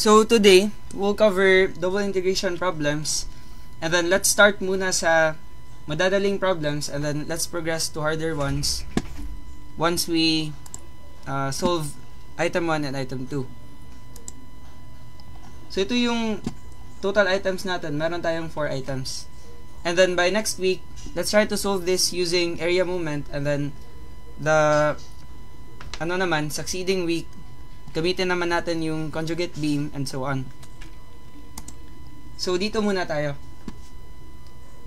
So today, we'll cover double integration problems. And then let's start muna sa madadaling problems and then let's progress to harder ones once we uh, solve item 1 and item 2. So ito yung total items natin. Meron tayong 4 items. And then by next week, let's try to solve this using area movement and then the ano naman, succeeding week, gamitin naman natin yung conjugate beam and so on. So dito muna tayo.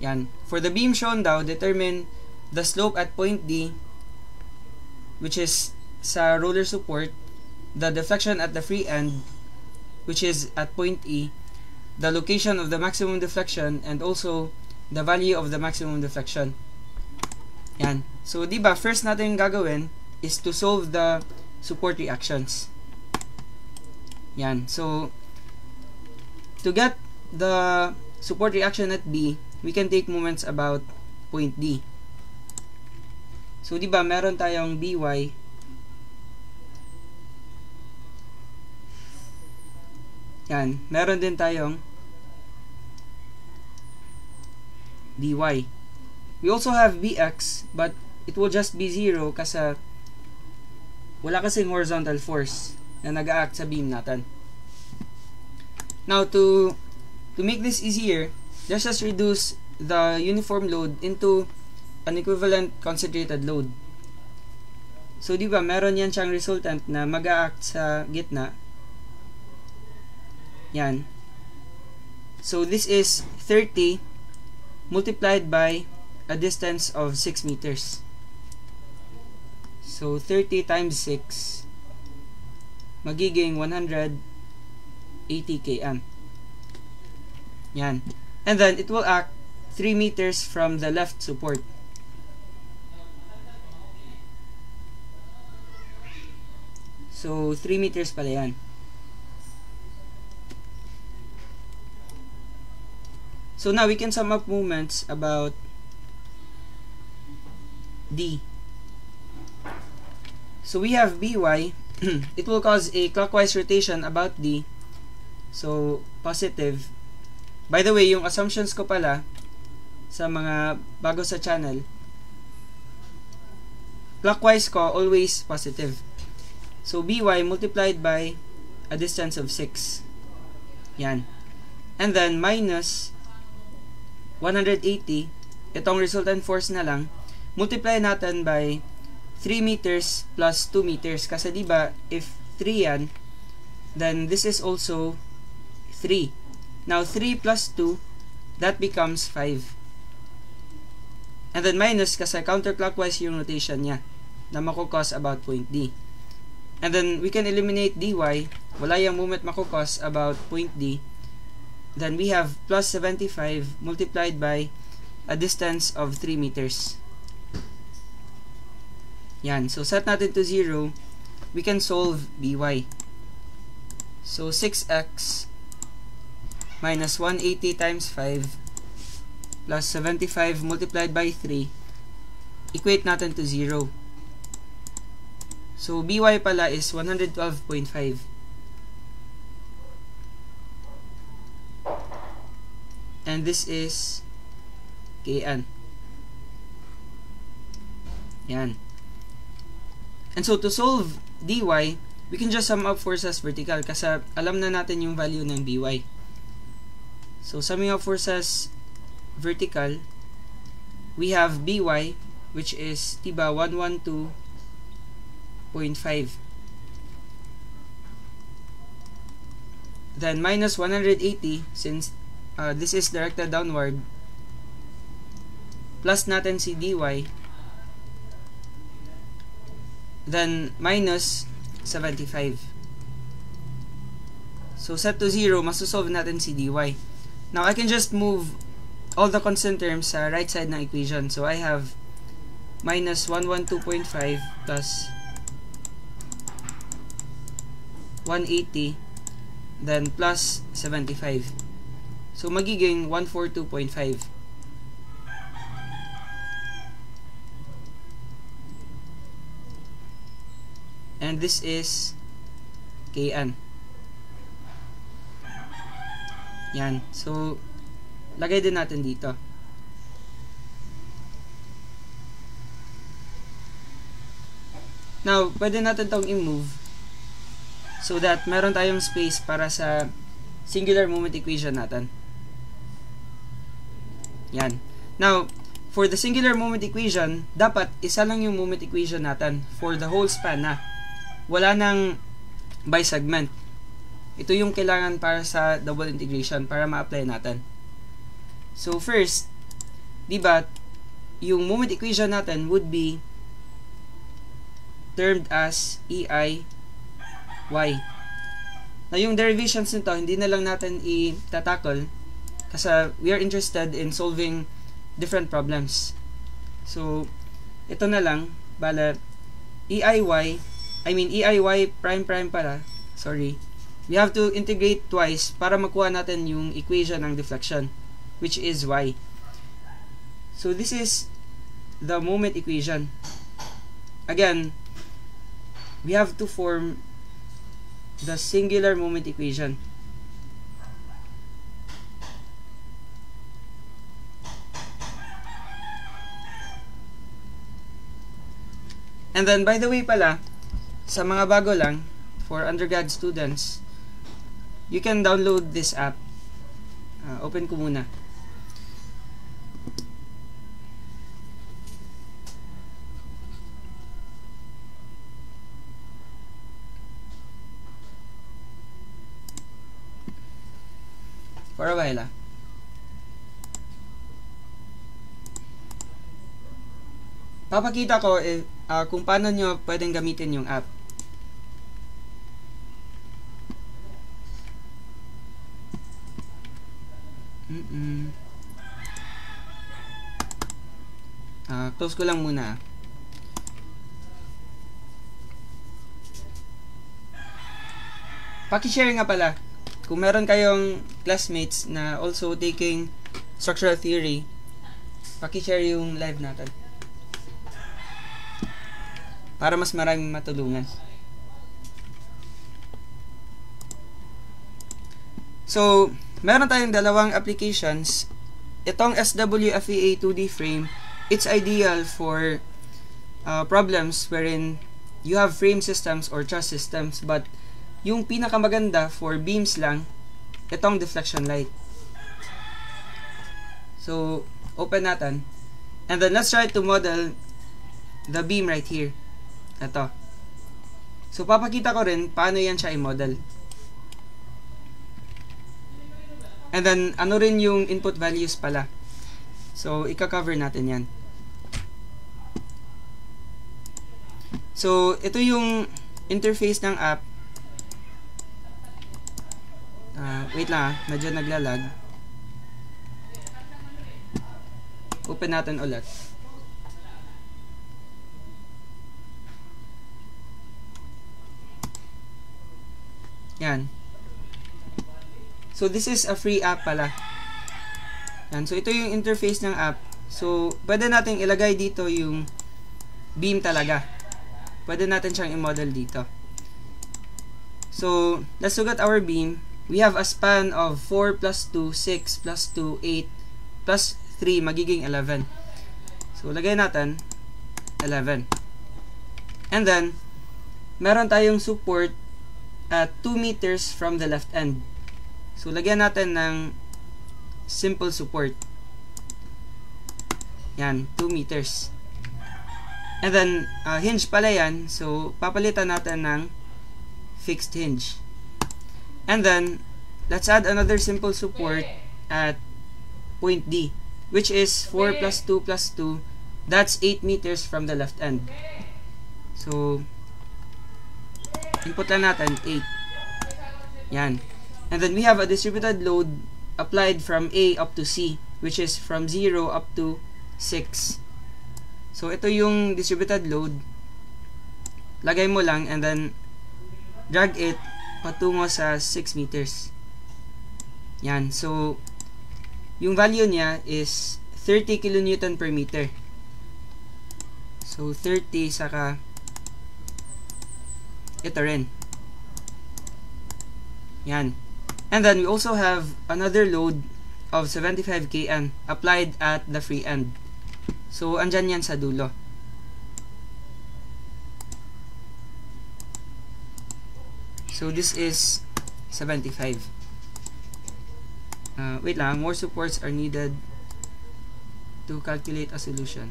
Yan. For the beam shown daw, determine the slope at point D which is sa roller support, the deflection at the free end which is at point E, the location of the maximum deflection and also the value of the maximum deflection. Yan. So, di ba, first natin gagawin is to solve the support reactions. Yan. So, to get the support reaction at B, we can take moments about point D. So, di ba, meron tayong BY Yan. Meron din tayong dy. We also have bx, but it will just be 0 kasi wala kasing horizontal force na nag-act sa beam natin. Now, to to make this easier, let's just reduce the uniform load into an equivalent concentrated load. So, di ba, meron yan siyang resultant na mag-act sa gitna. Yan. So, this is 30 multiplied by a distance of 6 meters. So, 30 times 6 magiging 180 km. Yan. And then, it will act 3 meters from the left support. So, 3 meters pala yan. So now we can sum up moments about D. So we have BY. it will cause a clockwise rotation about D. So, positive. By the way, yung assumptions ko pala sa mga bago sa channel, clockwise ko always positive. So, BY multiplied by a distance of 6. Yan. And then, minus 180, itong resultant force na lang, multiply natin by 3 meters plus 2 meters. Kasi di ba if 3 yan, then this is also 3. Now, 3 plus 2, that becomes 5. And then minus kasi counterclockwise yung rotation niya na makukos about point D. And then we can eliminate dy. Wala yung moment makukos about point D then we have plus 75 multiplied by a distance of 3 meters. Yan. So, set natin to 0. We can solve by. So, 6x minus 180 times 5 plus 75 multiplied by 3 equate natin to 0. So, by pala is 112.5. and this is KN. Yan. And so, to solve dy, we can just sum up forces vertical kasi alam na natin yung value ng by. So, summing up forces vertical, we have by, which is, diba, 112.5. Then, minus 180, since uh, this is directed downward plus natin si dy then minus 75 so set to 0 masosolve natin si dy. Now I can just move all the constant terms sa right side ng equation. So I have minus 112.5 plus 180 then plus 75 So, magiging 142.5. And this is KN. Yan. So, lagay din natin dito. Now, pwede natin tong i-move so that meron tayong space para sa singular moment equation natin. Yan. Now, for the singular moment equation, dapat isa lang yung moment equation natin for the whole span na. Wala nang bisegment. Ito yung kailangan para sa double integration para ma-apply natin. So, first, di ba, yung moment equation natin would be termed as EI y. Na yung derivations nito, hindi na lang natin i-tackle kasi we are interested in solving different problems. So, ito na lang, bala, EIY, I mean EIY prime prime pala, sorry, we have to integrate twice para makuha natin yung equation ng deflection, which is y. So, this is the moment equation. Again, we have to form the singular moment equation. And then, by the way pala, sa mga bago lang, for undergrad students, you can download this app. Uh, open ko muna. for a while ah. Papakita ko eh, uh, kung paano nyo pwedeng gamitin yung app. Mm -mm. Uh, close ko lang muna. Paki-share nga pala kung meron kayong classmates na also taking structural theory, paki-share yung live natin. Para mas maraming matulungan. So, meron tayong dalawang applications. Itong SWFEA 2D frame, it's ideal for uh, problems wherein you have frame systems or truss systems but yung pinakamaganda for beams lang, itong deflection light. So, open natin. And then, let's try to model the beam right here. Ito. So, papakita ko rin paano yan siya i-model. And then, ano rin yung input values pala. So, ika-cover natin yan. So, ito yung interface ng app Uh, wait lang ah, medyo naglalag. Open natin ulit. Yan. So, this is a free app pala. Yan. So, ito yung interface ng app. So, pwede natin ilagay dito yung beam talaga. Pwede natin siyang i-model dito. So, let's look at our beam we have a span of 4 plus 2, 6 plus 2, 8 plus 3, magiging 11. So, lagay natin 11. And then, meron tayong support at 2 meters from the left end. So, lagyan natin ng simple support. Yan, 2 meters. And then, uh, hinge pala yan. So, papalitan natin ng fixed hinge. And then, let's add another simple support at point D, which is 4 plus 2 plus 2. That's 8 meters from the left end. So, input lang natin 8. Yan. And then we have a distributed load applied from A up to C, which is from 0 up to 6. So, ito yung distributed load. Lagay mo lang and then drag it patungo sa 6 meters. Yan. So, yung value niya is 30 kN per meter. So, 30 saka ito rin. Yan. And then we also have another load of 75 kN applied at the free end. So, andyan yan sa dulo. So, this is 75. Uh, wait lang, more supports are needed to calculate a solution.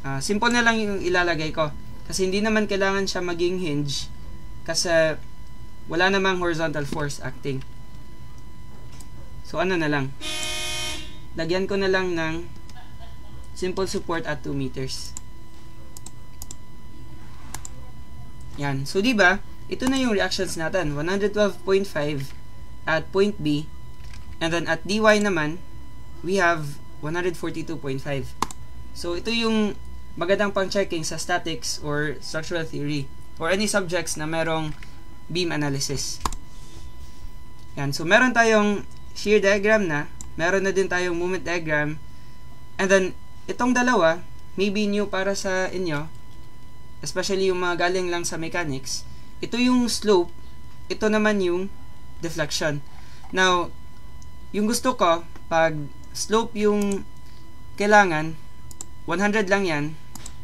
Uh, simple na lang yung ilalagay ko. Kasi hindi naman kailangan siya maging hinge kasi wala namang horizontal force acting. So, ano na lang. Lagyan ko na lang ng simple support at 2 meters. Yan. So, di ba? Ito na yung reactions natin. 112.5 at point B. And then at dy naman, we have 142.5. So, ito yung magandang pang-checking sa statics or structural theory or any subjects na merong beam analysis. Yan. So, meron tayong shear diagram na. Meron na din tayong moment diagram. And then, itong dalawa, maybe new para sa inyo, especially yung mga galing lang sa mechanics, ito yung slope, ito naman yung deflection. Now, yung gusto ko, pag slope yung kailangan, 100 lang yan,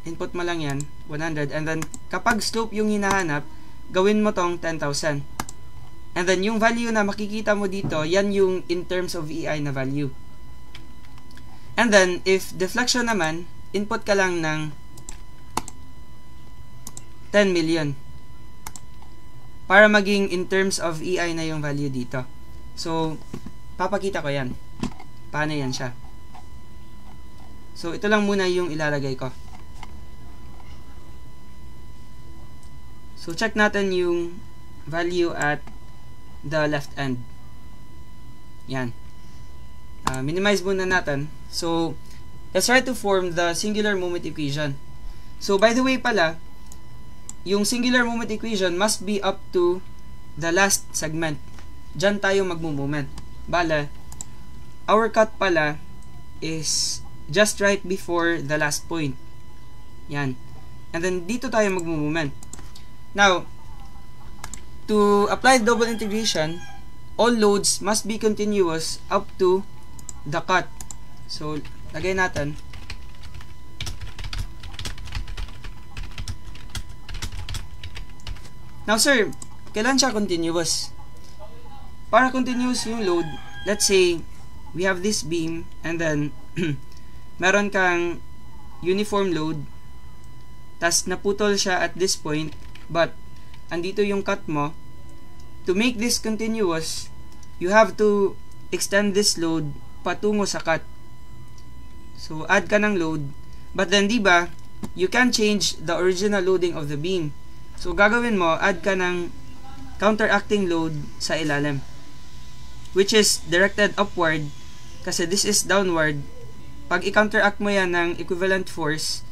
input mo lang yan, 100, and then kapag slope yung hinahanap, gawin mo tong 10,000. And then yung value na makikita mo dito, yan yung in terms of EI na value. And then, if deflection naman, input ka lang ng 10 million. Para maging in terms of EI na yung value dito. So, papakita ko yan. Paano yan siya. So, ito lang muna yung ilalagay ko. So, check natin yung value at the left end. Yan. Uh, minimize muna natin. So, let's try to form the singular moment equation. So, by the way pala, yung singular moment equation must be up to the last segment. Diyan tayo magmo-moment. Bala, our cut pala is just right before the last point. Yan. And then, dito tayo magmo-moment. Now, to apply double integration, all loads must be continuous up to the cut. So, lagay natin Now, sir, kailan siya continuous? Para continuous yung load, let's say, we have this beam, and then, meron kang uniform load, tas naputol siya at this point, but, andito yung cut mo, to make this continuous, you have to extend this load patungo sa cut. So, add ka ng load, but then, di ba, you can change the original loading of the beam. So, gagawin mo, add ka ng counteracting load sa ilalim. Which is directed upward kasi this is downward. Pag i-counteract mo yan ng equivalent force,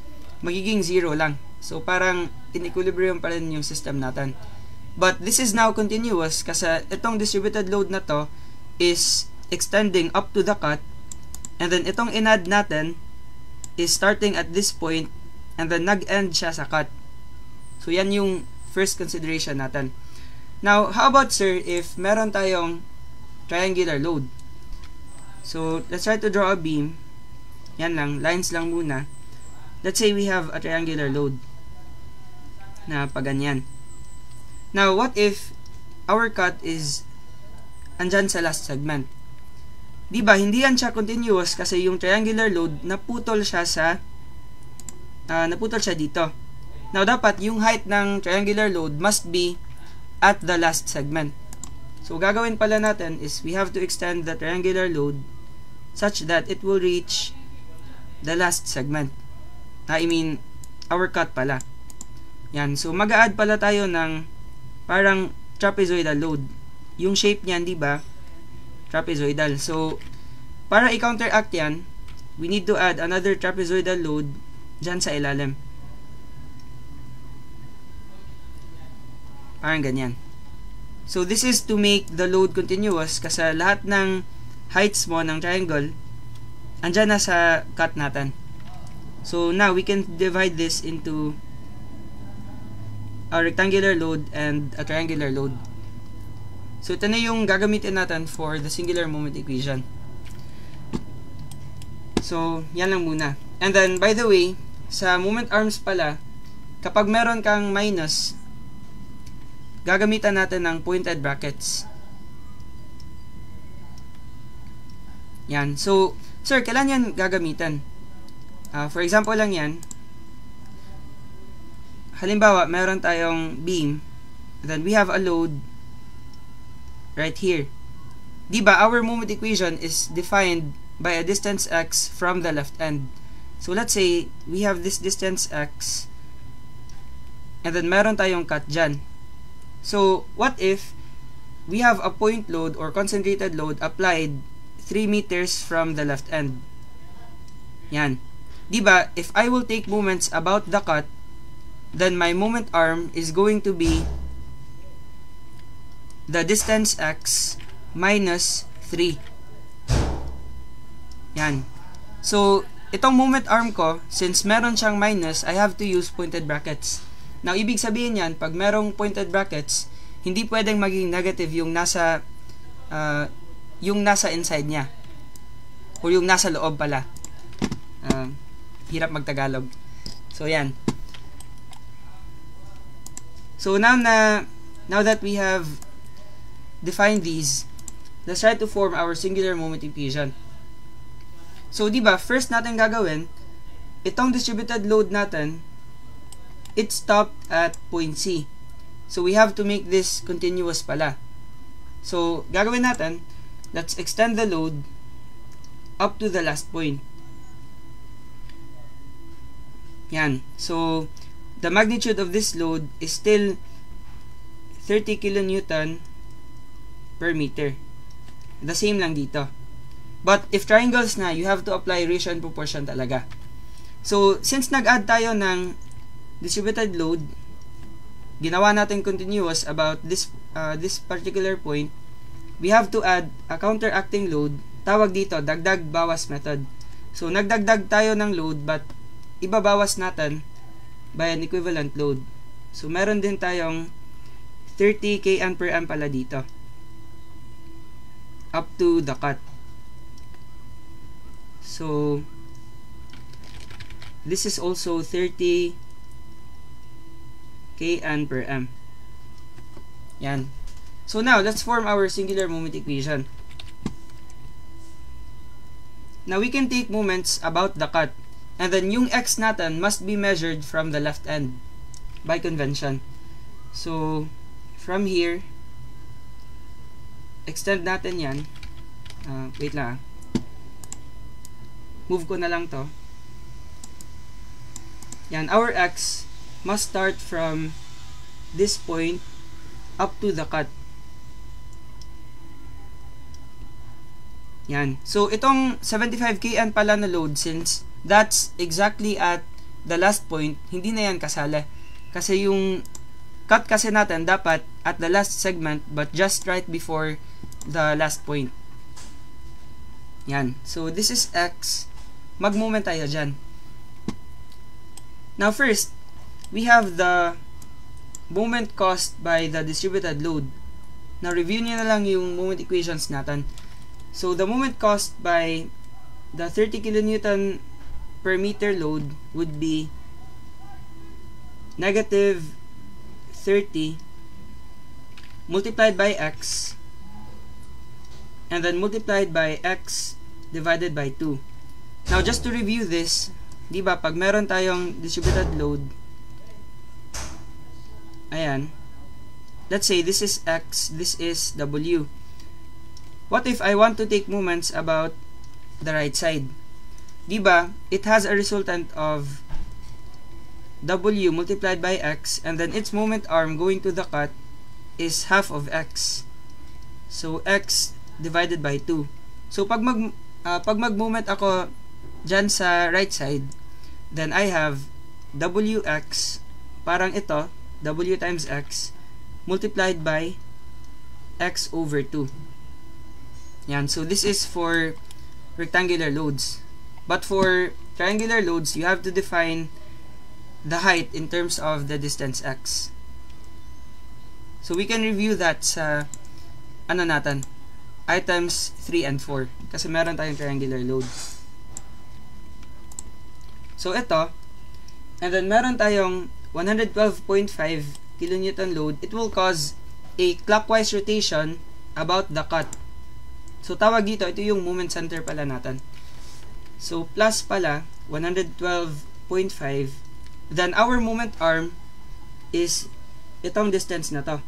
magiging zero lang. So, parang in equilibrium pa rin yung system natin. But this is now continuous kasi itong distributed load na to is extending up to the cut and then itong inad natin is starting at this point and then nag-end siya sa cut. So, yan yung first consideration natin. Now, how about, sir, if meron tayong triangular load? So, let's try to draw a beam. Yan lang, lines lang muna. Let's say we have a triangular load na paganyan. Now, what if our cut is andyan sa last segment? Di ba hindi yan siya continuous kasi yung triangular load naputol siya sa uh, naputol siya dito. Now, dapat yung height ng triangular load must be at the last segment. So, gagawin pala natin is we have to extend the triangular load such that it will reach the last segment. I mean, our cut pala. Yan. So, mag-add pala tayo ng parang trapezoidal load. Yung shape niyan, di ba? Trapezoidal. So, para i-counteract yan, we need to add another trapezoidal load dyan sa ilalim. Parang ganyan. So, this is to make the load continuous kasi lahat ng heights mo ng triangle andyan na sa cut natin. So, now we can divide this into a rectangular load and a triangular load. So, ito na yung gagamitin natin for the singular moment equation. So, yan lang muna. And then, by the way, sa moment arms pala, kapag meron kang minus, gagamitan natin ng pointed brackets. Yan. So, sir, kailan yan gagamitan? Uh, for example lang yan. Halimbawa, meron tayong beam. Then, we have a load right here. Diba, our moment equation is defined by a distance x from the left end. So, let's say, we have this distance x and then meron tayong cut dyan. So, what if we have a point load or concentrated load applied 3 meters from the left end? Yan. Diba, if I will take moments about the cut, then my moment arm is going to be the distance x minus 3. Yan. So, itong moment arm ko, since meron siyang minus, I have to use pointed brackets. Now, ibig sabihin yan, pag merong pointed brackets, hindi pwedeng maging negative yung nasa uh, yung nasa inside niya. O yung nasa loob pala. Uh, hirap magtagalog. So, yan. So, now na now that we have define these, let's try to form our singular moment equation. So, di ba, first natin gagawin, itong distributed load natin, it stopped at point C. So, we have to make this continuous pala. So, gagawin natin, let's extend the load up to the last point. Yan. So, the magnitude of this load is still 30 kilonewton per meter. The same lang dito. But if triangles na, you have to apply ratio and proportion talaga. So, since nag-add tayo ng distributed load, ginawa natin continuous about this uh, this particular point, we have to add a counteracting load. Tawag dito, dagdag bawas method. So, nagdagdag tayo ng load but ibabawas natin by an equivalent load. So, meron din tayong 30 kN per amp pala dito up to the cut. So, this is also 30 kN per m. Yan. So now, let's form our singular moment equation. Now, we can take moments about the cut. And then, yung x natin must be measured from the left end by convention. So, from here, extend natin yan. Uh, wait lang. Move ko na lang to. Yan, our x must start from this point up to the cut. Yan. So, itong 75 kN pala na load since that's exactly at the last point, hindi na yan kasali. Kasi yung cut kasi natin dapat at the last segment but just right before the last point. Yan. So, this is X. Mag-moment tayo dyan. Now, first, we have the moment caused by the distributed load. Now, review niyo na lang yung moment equations natin. So, the moment caused by the 30 kilonewton per meter load would be negative 30 multiplied by x and then multiplied by x divided by 2. Now, just to review this, di ba, pag meron tayong distributed load, ayan, let's say this is x, this is w. What if I want to take moments about the right side? Di ba, it has a resultant of w multiplied by x, and then its moment arm going to the cut is half of x. So, x divided by 2. So, pag mag, uh, pag mag-moment ako dyan sa right side, then I have wx, parang ito, w times x, multiplied by x over 2. Yan. So, this is for rectangular loads. But for triangular loads, you have to define the height in terms of the distance x. So, we can review that sa ano natin, items 3 and 4. Kasi meron tayong triangular load. So, ito. And then, meron tayong 112.5 kilonewton load. It will cause a clockwise rotation about the cut. So, tawag dito, ito yung moment center pala natin. So, plus pala, 112.5. Then, our moment arm is itong distance na to.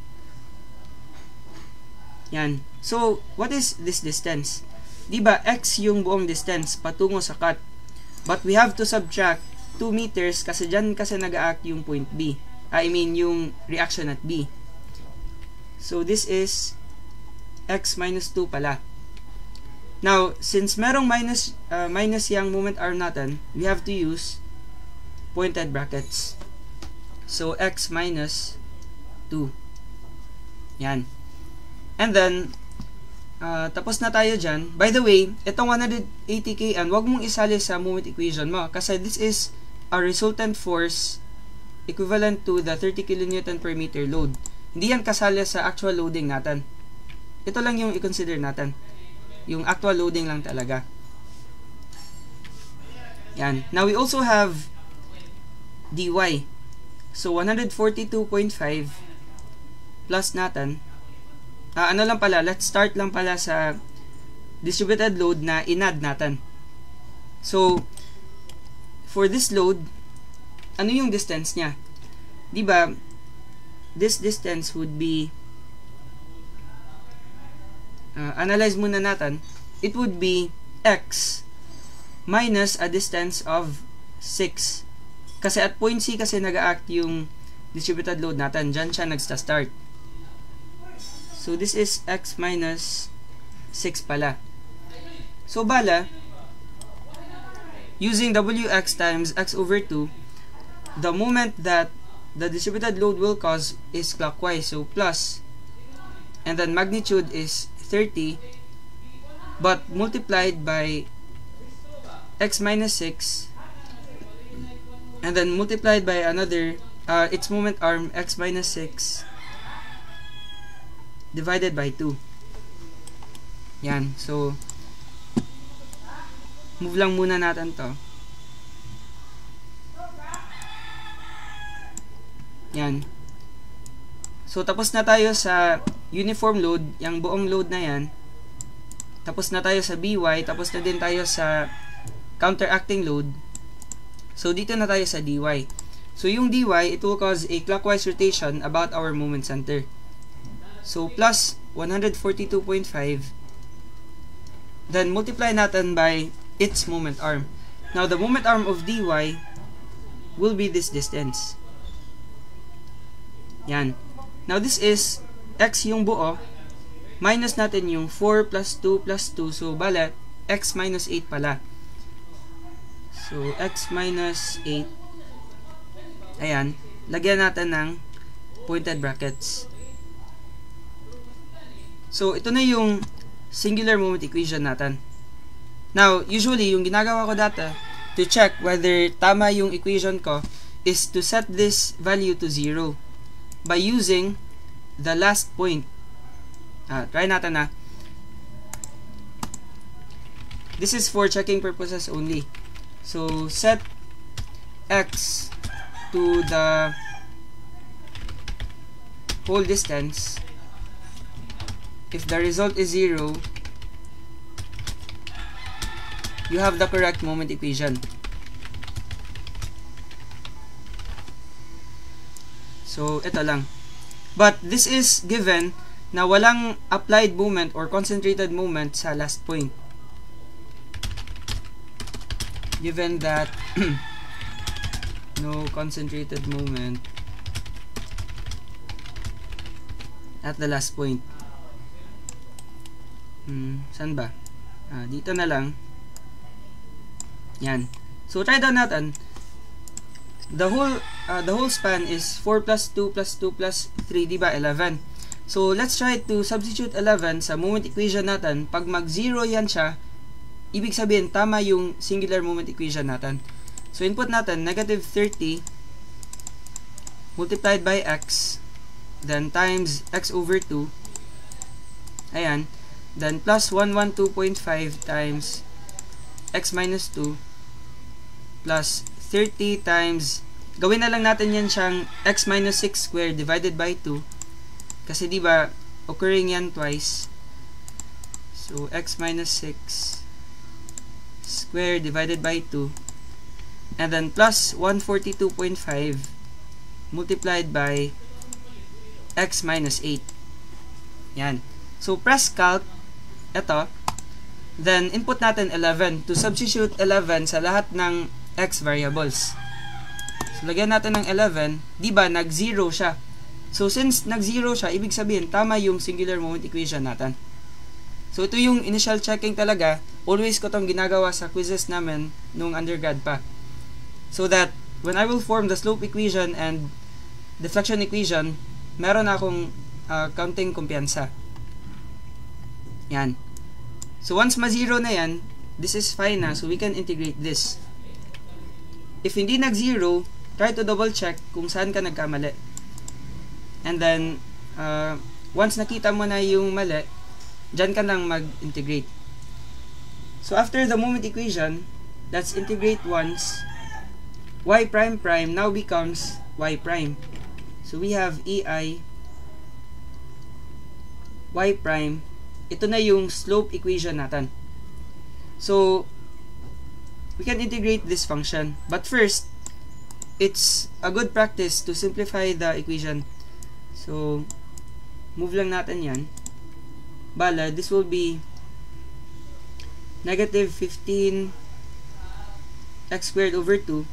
Yan. So, what is this distance? Diba, x yung buong distance patungo sa cut. But we have to subtract 2 meters kasi dyan kasi nag-act yung point B. I mean, yung reaction at B. So, this is x minus 2 pala. Now, since merong minus, uh, minus yung moment arm natin, we have to use pointed brackets. So, x minus 2. Yan. And then, uh, tapos na tayo dyan. By the way, itong 180 kN, wag mong isali sa moment equation mo. Kasi this is a resultant force equivalent to the 30 kN per meter load. Hindi yan kasali sa actual loading natin. Ito lang yung i-consider natin. Yung actual loading lang talaga. Yan. Now, we also have dy. So, 142.5 plus natin uh, ano lang pala, let's start lang pala sa distributed load na inad natin. So, for this load, ano yung distance niya? 'Di ba? This distance would be uh, analyze muna natin. It would be x minus a distance of 6. Kasi at point C kasi nag-act yung distributed load natin. Diyan siya nagsta-start. So, this is x minus 6 pala. So, bala, using wx times x over 2, the moment that the distributed load will cause is clockwise. So, plus, and then magnitude is 30, but multiplied by x minus 6, and then multiplied by another, uh, its moment arm, x minus 6, divided by 2. Yan. So, move lang muna natin to. Yan. So, tapos na tayo sa uniform load, yung buong load na yan. Tapos na tayo sa BY, tapos na din tayo sa counteracting load. So, dito na tayo sa DY. So, yung DY, it will cause a clockwise rotation about our moment center. So, plus 142.5. Then, multiply natin by its moment arm. Now, the moment arm of dy will be this distance. Yan. Now, this is x yung buo. Minus natin yung 4 plus 2 plus 2. So, bala, x minus 8 pala. So, x minus 8. Ayan. Lagyan natin ng pointed brackets. So, ito na yung singular moment equation natin. Now, usually, yung ginagawa ko dati, to check whether tama yung equation ko, is to set this value to 0 by using the last point. Ah, try natin na. This is for checking purposes only. So, set x to the whole distance if the result is 0, you have the correct moment equation. So, ito lang. But this is given na walang applied moment or concentrated moment sa last point. Given that no concentrated moment at the last point. Hmm, saan ba? Ah, dito na lang. Yan. So, try down natin. The whole, uh, the whole span is 4 plus 2 plus 2 plus 3, di ba? 11. So, let's try to substitute 11 sa moment equation natin. Pag mag-0 yan siya, ibig sabihin, tama yung singular moment equation natin. So, input natin, negative 30 multiplied by x, then times x over 2, Ayan. Then, plus 112.5 times x minus 2 plus 30 times gawin na lang natin yan siyang x minus 6 squared divided by 2 kasi di ba occurring yan twice. So x minus 6 squared divided by 2 and then plus 142.5 multiplied by x minus 8 yan. So press calc. Ito then input natin 11 to substitute 11 sa lahat ng x variables so lagyan natin ng 11 di ba nag 0 siya so since nag 0 siya ibig sabihin tama yung singular moment equation natin So, ito yung initial checking talaga. Always ko tong ginagawa sa quizzes namin nung undergrad pa. So that, when I will form the slope equation and deflection equation, meron akong uh, counting kumpiyansa. Yan. So, once ma-zero na yan, this is fine na. So, we can integrate this. If hindi nag-zero, try to double check kung saan ka nagkamali. And then, uh, once nakita mo na yung mali, Diyan ka lang mag-integrate. So, after the moment equation, let's integrate once. y prime prime now becomes y prime. So, we have ei y prime. Ito na yung slope equation natin. So, we can integrate this function. But first, it's a good practice to simplify the equation. So, move lang natin yan bala, this will be negative 15 x squared over 2.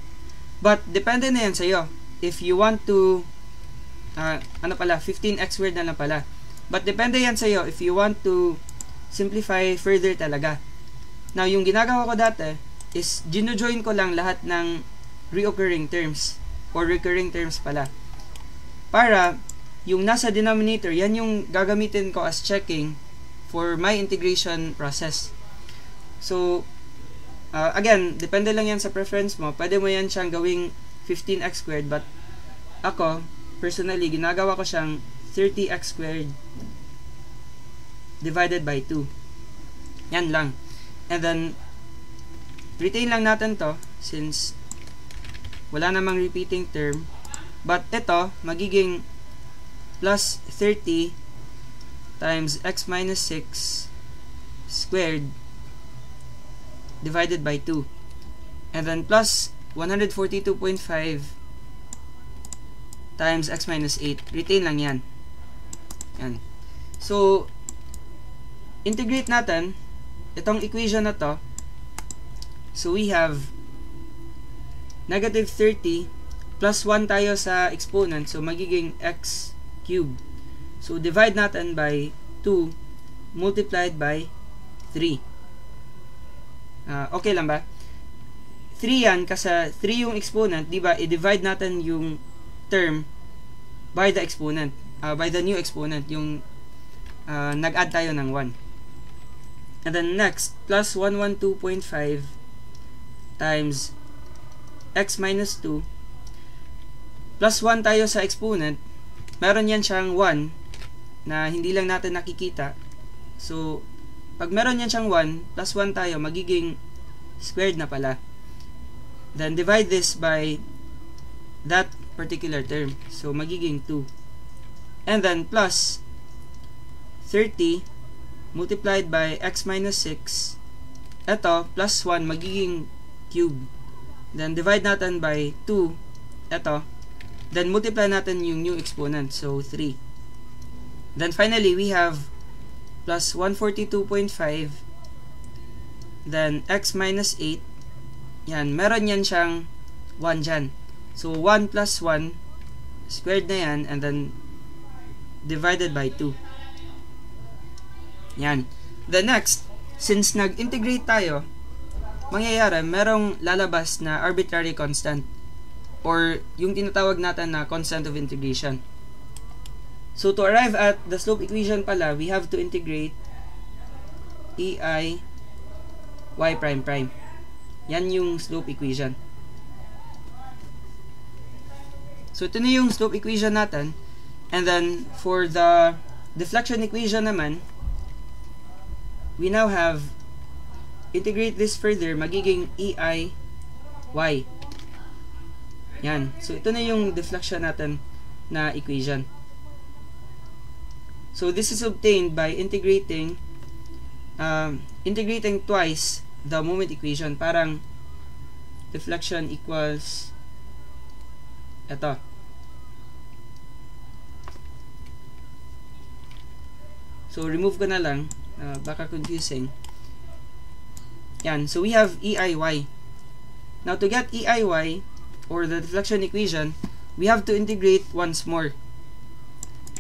But, depende na yan sa'yo. If you want to, uh, ano pala, 15x squared na lang pala. But, depende yan sa'yo if you want to simplify further talaga. Now, yung ginagawa ko dati is, gino-join ko lang lahat ng reoccurring terms or recurring terms pala. Para, yung nasa denominator, yan yung gagamitin ko as checking for my integration process. So, uh, again, depende lang yan sa preference mo. Pwede mo yan siyang gawing 15x squared, but ako, personally, ginagawa ko siyang 30x squared divided by 2. Yan lang. And then, retain lang natin to since wala namang repeating term. But ito, magiging plus 30 times x minus 6 squared divided by 2 and then plus 142.5 times x minus 8 retain lang yan. Yan. So integrate natin itong equation na to so we have negative 30 plus 1 tayo sa exponent so magiging x cubed So, divide natin by 2 multiplied by 3. Uh, ah, okay lang ba? 3 yan kasi 3 yung exponent, di ba? I-divide natin yung term by the exponent, uh, by the new exponent, yung uh, nag-add tayo ng 1. And then next, plus 112.5 times x minus 2 plus 1 tayo sa exponent, meron yan siyang 1 na hindi lang natin nakikita. So, pag meron yan siyang 1, plus 1 tayo, magiging squared na pala. Then, divide this by that particular term. So, magiging 2. And then, plus 30 multiplied by x minus 6. Ito, plus 1, magiging cube. Then, divide natin by 2. Ito. Then, multiply natin yung new exponent. So, 3. Then finally, we have plus 142.5 then x minus 8 yan, meron yan siyang 1 dyan. So, 1 plus 1 squared na yan and then divided by 2. Yan. The next, since nag-integrate tayo, mangyayari, merong lalabas na arbitrary constant or yung tinatawag natin na constant of integration. So, to arrive at the slope equation pala, we have to integrate ei y prime prime. Yan yung slope equation. So, ito na yung slope equation natin. And then, for the deflection equation naman, we now have integrate this further, magiging EI y. Yan. So, ito na yung deflection natin na equation. So, this is obtained by integrating um, integrating twice the moment equation. Parang deflection equals ito. So, remove ko na lang. Uh, baka confusing. Yan. So, we have EIY. Now, to get EIY, or the deflection equation, we have to integrate once more.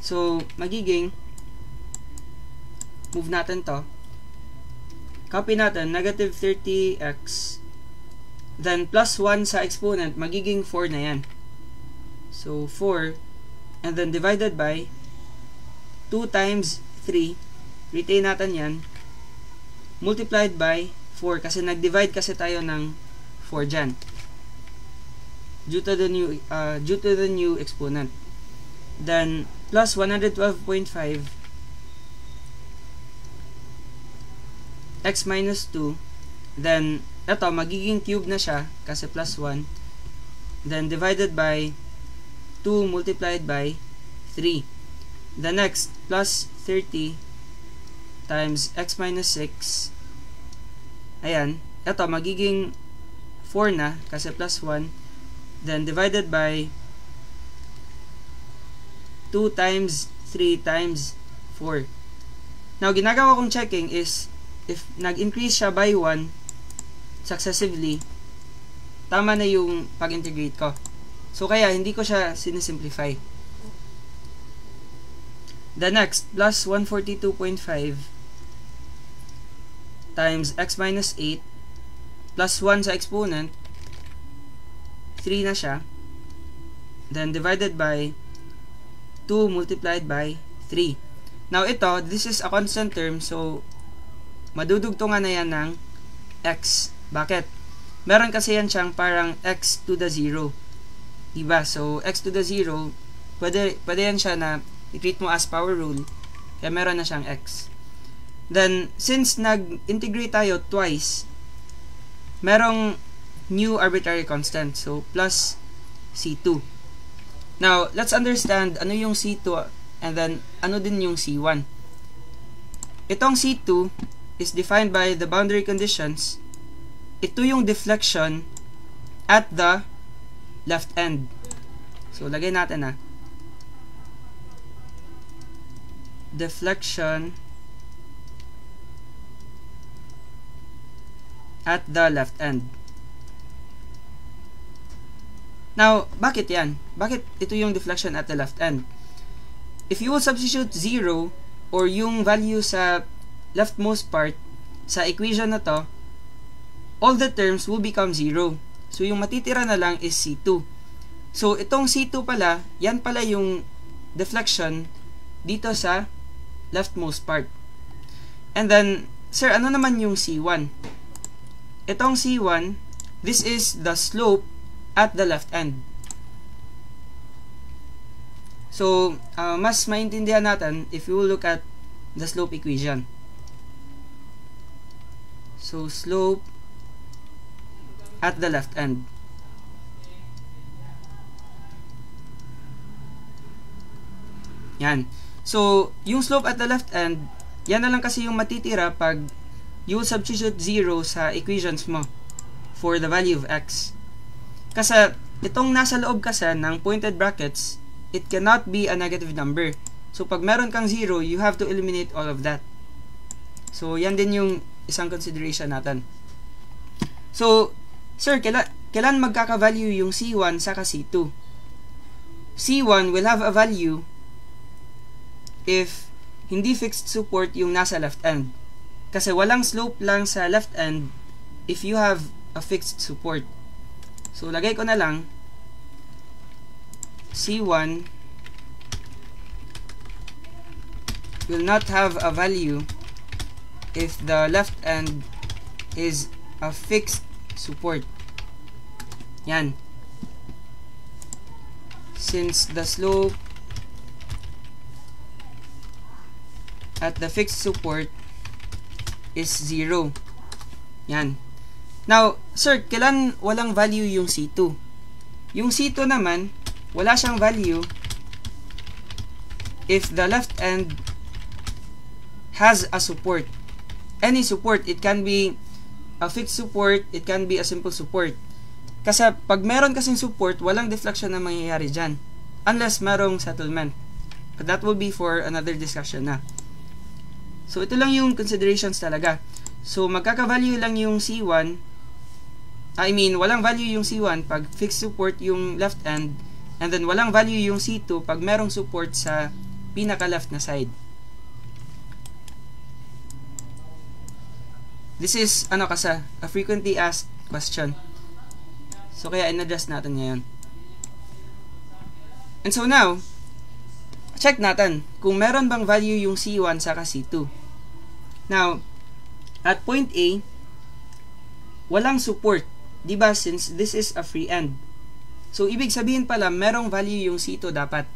So, magiging, move natin to. Copy natin, negative 30x, then plus 1 sa exponent, magiging 4 na yan. So, 4, and then divided by 2 times 3, retain natin yan, multiplied by 4, kasi nag-divide kasi tayo ng 4 dyan. Due to the new, uh, due to the new exponent. Then, plus 112.5 x minus 2 then ito magiging cube na siya kasi plus 1 then divided by 2 multiplied by 3 The next, plus 30 times x minus 6. Ayan. Ito, magiging 4 na kasi plus 1. Then, divided by 2 times 3 times 4. Now, ginagawa kong checking is if nag-increase siya by 1 successively, tama na yung pag-integrate ko. So, kaya hindi ko siya sinisimplify. The next, plus 142.5 times x minus 8 plus 1 sa exponent 3 na siya then divided by 2 multiplied by 3 now ito, this is a constant term so madudugtungan na yan ng x bakit? meron kasi yan siyang parang x to the 0 diba? so x to the 0 pwede, pwede yan siya na i-treat mo as power rule, kaya meron na siyang x. Then, since nag-integrate tayo twice, merong new arbitrary constant. So, plus C2. Now, let's understand ano yung C2 and then ano din yung C1. Itong C2 is defined by the boundary conditions. Ito yung deflection at the left end. So, lagay natin na. deflection at the left end. Now, bakit yan? Bakit ito yung deflection at the left end? If you will substitute 0 or yung value sa leftmost part sa equation na to, all the terms will become 0. So, yung matitira na lang is C2. So, itong C2 pala, yan pala yung deflection dito sa leftmost part. And then, sir, ano naman yung C1? Itong C1, this is the slope at the left end. So, uh, mas maintindihan natin if you look at the slope equation. So, slope at the left end. Yan. So, yung slope at the left end, yan na lang kasi yung matitira pag you substitute 0 sa equations mo for the value of x. Kasi itong nasa loob kasi ng pointed brackets, it cannot be a negative number. So, pag meron kang 0, you have to eliminate all of that. So, yan din yung isang consideration natin. So, sir, kailan, kailan magkaka-value yung C1 sa C2? C1 will have a value if hindi fixed support yung nasa left end. Kasi walang slope lang sa left end if you have a fixed support. So, lagay ko na lang C1 will not have a value if the left end is a fixed support. Yan. Since the slope at the fixed support is 0. Yan. Now, sir, kailan walang value yung C2? Yung C2 naman, wala siyang value if the left end has a support. Any support, it can be a fixed support, it can be a simple support. Kasi pag meron kasing support, walang deflection na mangyayari dyan. Unless merong settlement. But that will be for another discussion na. So, ito lang yung considerations talaga. So, magkaka-value lang yung C1 I mean, walang value yung C1 pag fixed support yung left end and then walang value yung C2 pag merong support sa pinaka-left na side. This is, ano kasi, a frequently asked question. So, kaya in-address natin ngayon. And so now, check natin kung meron bang value yung C1 saka C2. Now, at point A, walang support 'Di ba since this is a free end. So ibig sabihin pala merong value yung C2 dapat.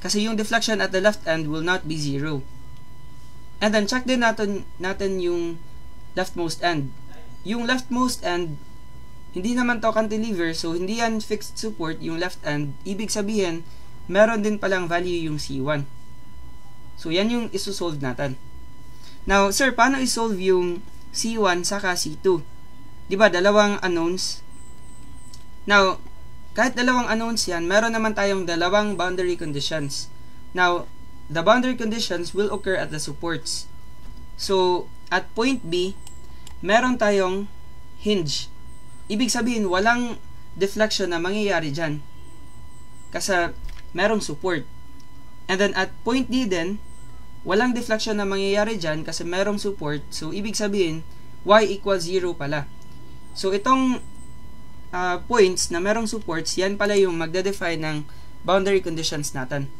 Kasi yung deflection at the left end will not be zero. And then check din natin natin yung leftmost end. Yung leftmost end hindi naman to cantilever so hindi yan fixed support yung left end. Ibig sabihin meron din palang value yung C1. So yan yung isosolve natin. Now, sir, paano isolve yung C1 saka C2? 'di ba, dalawang unknowns. Now, kahit dalawang unknowns 'yan, meron naman tayong dalawang boundary conditions. Now, the boundary conditions will occur at the supports. So, at point B, meron tayong hinge. Ibig sabihin, walang deflection na mangyayari dyan. Kasi merong support. And then at point D din, walang deflection na mangyayari dyan kasi merong support. So, ibig sabihin, y equals 0 pala. So, itong uh, points na merong supports, yan pala yung magde-define ng boundary conditions natin.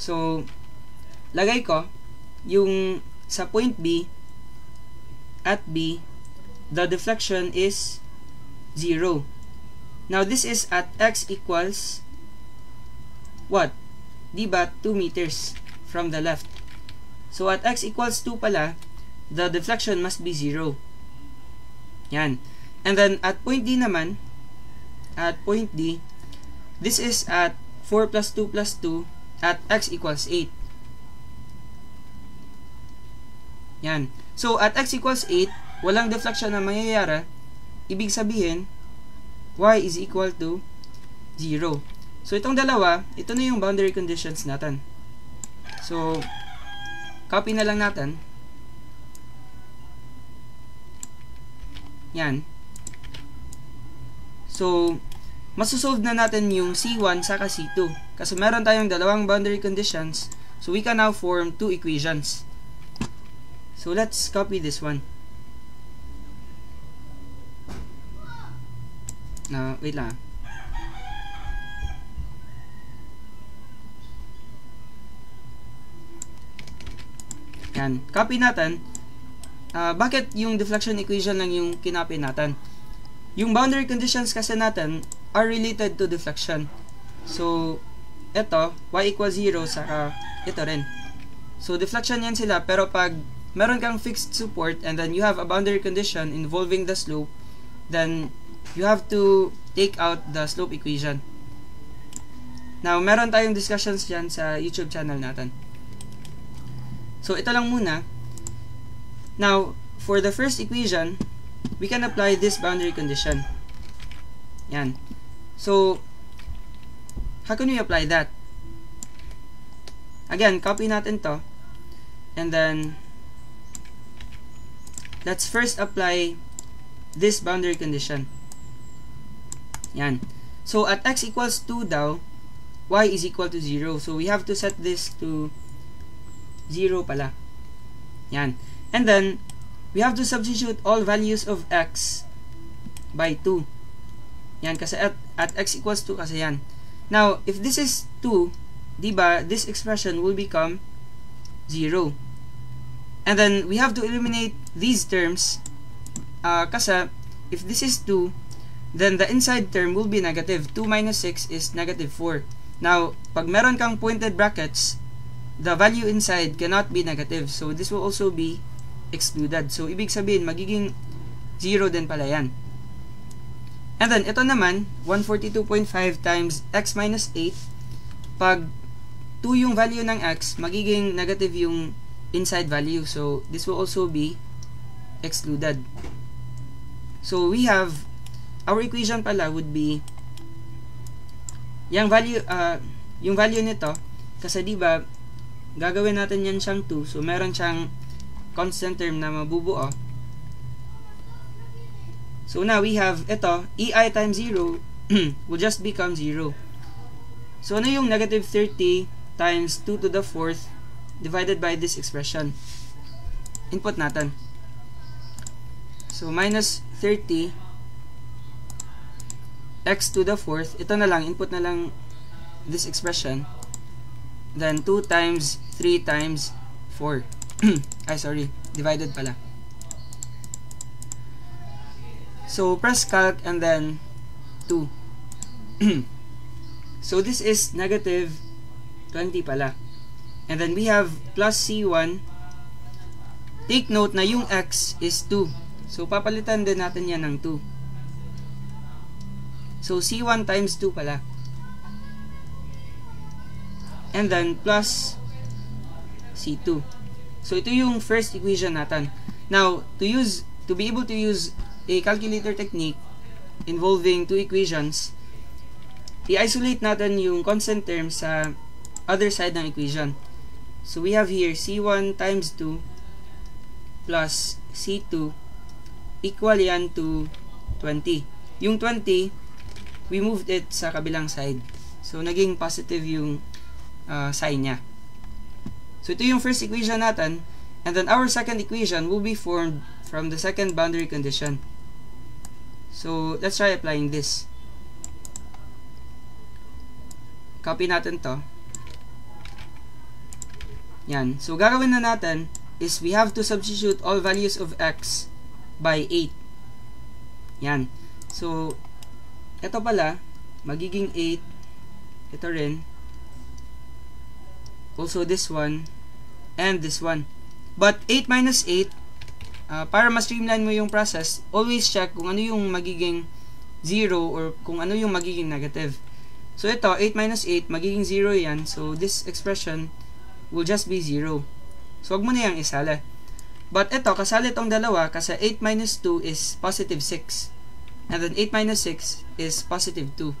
So, lagay ko yung sa point B, at B, the deflection is 0. Now, this is at x equals what? Diba? 2 meters from the left. So, at x equals 2 pala, the deflection must be 0. Yan. And then, at point D naman, at point D, this is at 4 plus 2 plus 2 at x equals 8. Yan. So, at x equals 8, walang deflection na mangyayari. Ibig sabihin, y is equal to 0. So, itong dalawa, ito na yung boundary conditions natin. So, copy na lang natin. Yan. So, masosolve na natin yung C1 saka C2. Kasi meron tayong dalawang boundary conditions. So, we can now form two equations. So, let's copy this one. Na, uh, wait lang. Yan. Copy natin. Uh, bakit yung deflection equation lang yung kinopy natin? Yung boundary conditions kasi natin are related to deflection. So, ito, y equals 0, saka ito rin. So, deflection yan sila, pero pag meron kang fixed support and then you have a boundary condition involving the slope, then you have to take out the slope equation. Now, meron tayong discussions dyan sa YouTube channel natin. So, ito lang muna. Now, for the first equation, we can apply this boundary condition. Yan. So, how can we apply that? Again, copy natin to. And then, let's first apply this boundary condition. Yan. So, at x equals 2 daw, y is equal to 0. So, we have to set this to 0 pala. Yan. And then, we have to substitute all values of x by 2. Yan, kasi at, at x equals 2 kasi yan. Now, if this is 2, diba, this expression will become 0. And then, we have to eliminate these terms uh, kasi if this is 2, then the inside term will be negative. 2 minus 6 is negative 4. Now, pag meron kang pointed brackets, the value inside cannot be negative. So, this will also be excluded. So, ibig sabihin, magiging 0 din pala yan. And then, ito naman, 142.5 times x minus 8. Pag 2 yung value ng x, magiging negative yung inside value. So, this will also be excluded. So, we have, our equation pala would be, yung value, uh, yung value nito, kasi di ba gagawin natin yan siyang 2. So, meron siyang constant term na mabubuo. So, now we have ito, ei times 0 will just become 0. So, ano yung negative 30 times 2 to the 4th divided by this expression? Input natin. So, minus 30 x to the 4th. Ito na lang, input na lang this expression. Then 2 times 3 times 4. Ay, sorry. Divided pala. So, press calc and then 2. so, this is negative 20 pala. And then we have plus C1. Take note na yung x is 2. So, papalitan din natin yan ng 2. So, C1 times 2 pala and then plus C2. So ito yung first equation natin. Now, to use to be able to use a calculator technique involving two equations, i-isolate natin yung constant term sa other side ng equation. So we have here C1 times 2 plus C2 equal yan to 20. Yung 20, we moved it sa kabilang side. So naging positive yung uh, sign niya. So, ito yung first equation natin. And then, our second equation will be formed from the second boundary condition. So, let's try applying this. Copy natin to. Yan. So, gagawin na natin is we have to substitute all values of x by 8. Yan. So, ito pala, magiging 8. Ito rin, also this one, and this one. But 8 minus 8, uh, para ma-streamline mo yung process, always check kung ano yung magiging 0 or kung ano yung magiging negative. So ito, 8 minus 8, magiging 0 yan. So this expression will just be 0. So wag mo na yung isala. But ito, kasali itong dalawa kasi 8 minus 2 is positive 6. And then 8 minus 6 is positive 2.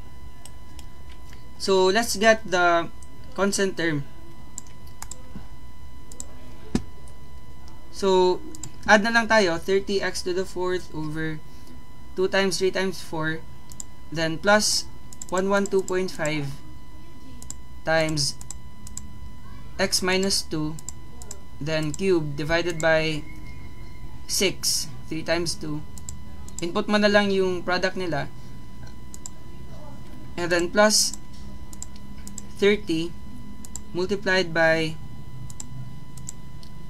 So let's get the constant term. So, add na lang tayo, 30x to the 4th over 2 times 3 times 4, then plus 112.5 times x minus 2, then cube divided by 6, 3 times 2. Input mo na lang yung product nila. And then plus 30 multiplied by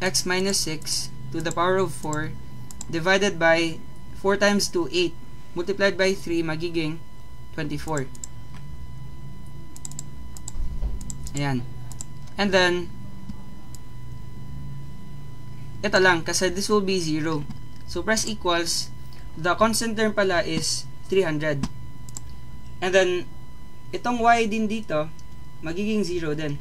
x minus 6 to the power of 4 divided by 4 times 2, 8 multiplied by 3 magiging 24 ayan. And then ito lang kasi this will be 0 so press equals the constant term pala is 300 and then itong y din dito magiging 0 din.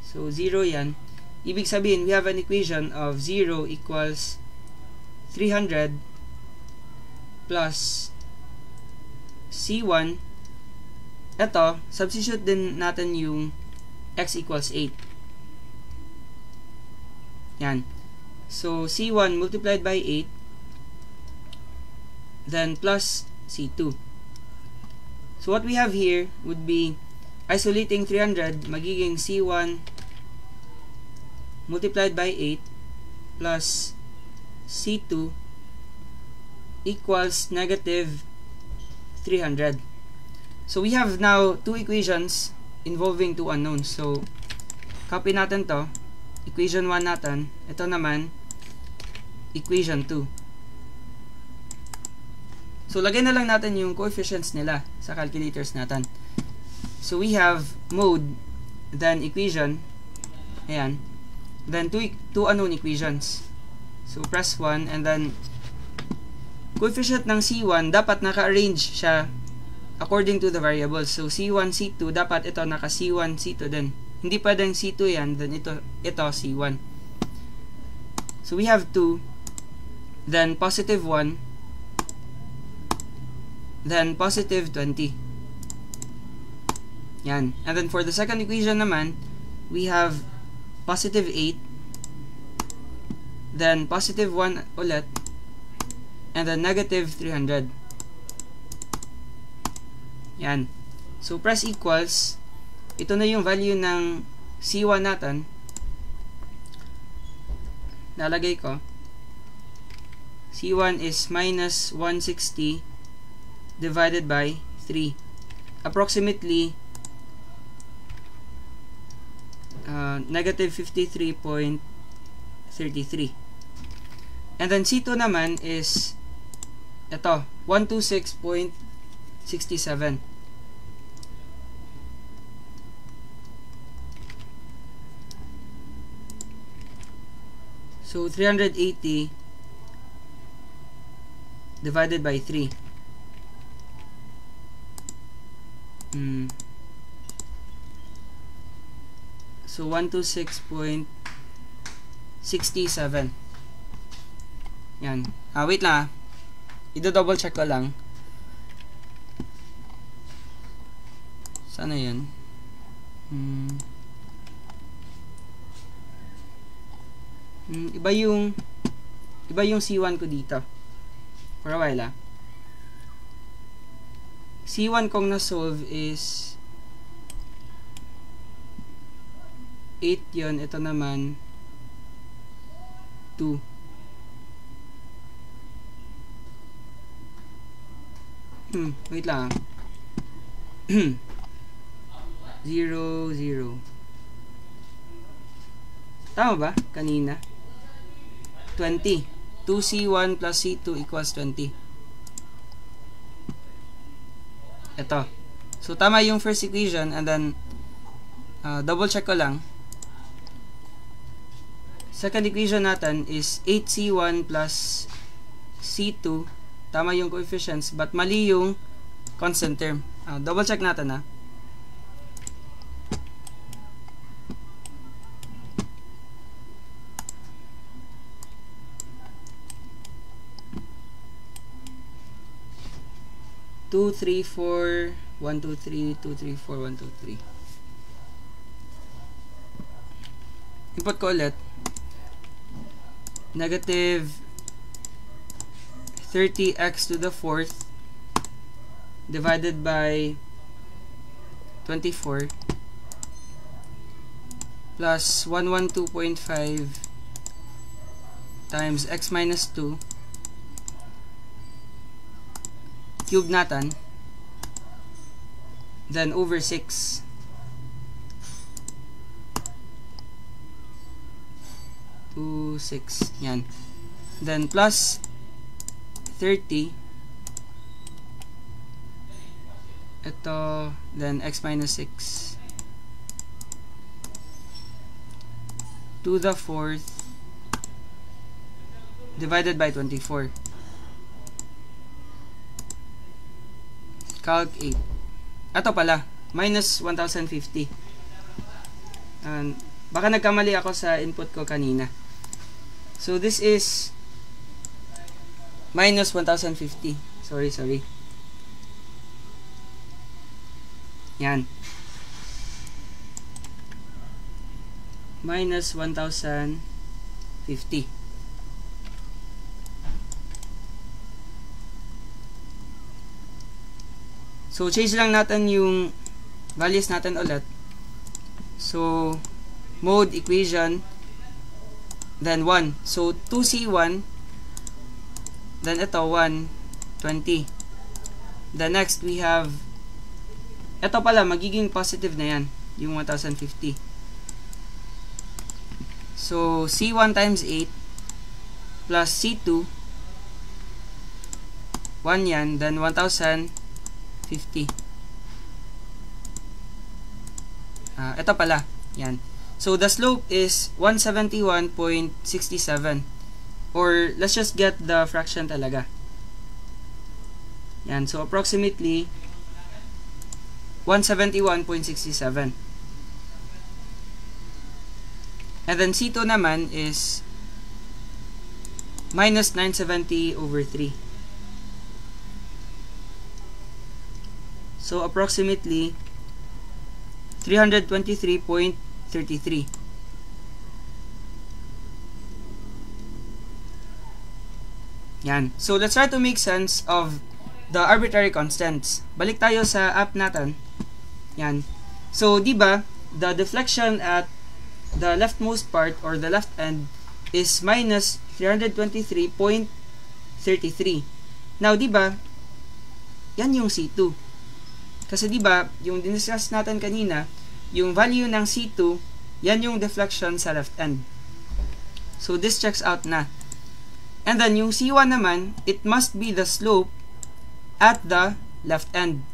So 0 yan Ibig sabihin, we have an equation of 0 equals 300 plus C1. Ito, substitute din natin yung x equals 8. Yan. So, C1 multiplied by 8 then plus C2. So, what we have here would be isolating 300, magiging C1 multiplied by 8 plus C2 equals negative 300. So we have now two equations involving two unknowns. So copy natin to. Equation 1 natin. Ito naman equation 2. So lagay na lang natin yung coefficients nila sa calculators natin. So we have mode then equation Ayan. Then, two, two unknown equations. So, press 1, and then, coefficient ng C1, dapat naka-arrange siya according to the variables. So, C1, C2, dapat ito naka C1, C2 din. Hindi pwedeng C2 yan, then ito, ito C1. So, we have 2, then positive 1, then positive 20. Yan. And then for the second equation naman, we have positive 8, then positive 1 ulit, and then negative 300. Yan. So, press equals, ito na yung value ng C1 natin. Nalagay ko. C1 is minus 160 divided by 3. Approximately uh, negative 53.33. And then C2 naman is ito, 126.67. So 380 divided by 3. Hmm. So 126.67. Yan. Ah, wait lang ah. Ida-double check ko lang. Sana yan? Hmm. Hmm, iba yung iba yung C1 ko dito. For a while ah. C1 kong na-solve is 8 yon ito naman 2 hmm wait lang 0 0 tama ba? Kanina? 20 2c1 plus c2 equals 20 ito. So tama yung first equation and then uh, double check ko lang Second equation natin is 8C1 plus C2. Tama yung coefficients, but mali yung constant term. Uh, double check natin ha. Two, three, four, one, two, three, two, three, four, one, two, three. Input ko ulit negative 30x to the fourth divided by 24 plus 112.5 times x minus 2 cube natin then over 6 2, 6. Yan. Then, plus 30. Ito, then x minus 6. To the fourth divided by 24. Calc 8. Ito pala, minus 1,050. And, baka nagkamali ako sa input ko kanina. So, this is minus 1,050. Sorry, sorry. Yan. Minus 1,050. So, change lang natin yung values natin ulit. So, mode equation then 1. So, 2C1, then ito, 1, 20. The next, we have, ito pala, magiging positive na yan, yung 1,050. So, C1 times 8, plus C2, 1 yan, then 1,050. Uh, ito pala, yan. So the slope is 171.67 or let's just get the fraction talaga. Yan, so approximately 171.67. And then C2 naman is minus 970 over 3. So approximately 323.33. Yan. So let's try to make sense of the arbitrary constants. Balik tayo sa app natin. Yan. So, di ba, the deflection at the leftmost part or the left end is minus 323.33. Now, di ba, yan yung C2. Kasi di ba, yung diniscuss natin kanina, yung value ng C2, yan yung deflection sa left end. So, this checks out na. And then, yung C1 naman, it must be the slope at the left end.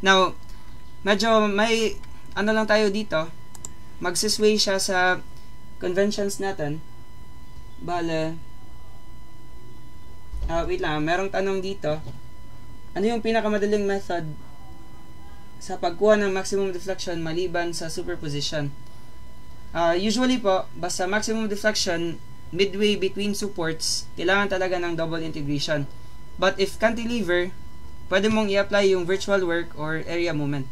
Now, medyo may ano lang tayo dito. Magsisway siya sa conventions natin. Bale, uh, wait lang, merong tanong dito. Ano yung pinakamadaling method sa pagkuha ng maximum deflection maliban sa superposition? Uh, usually po, basta maximum deflection midway between supports, kailangan talaga ng double integration. But if cantilever, pwede mong i-apply yung virtual work or area movement.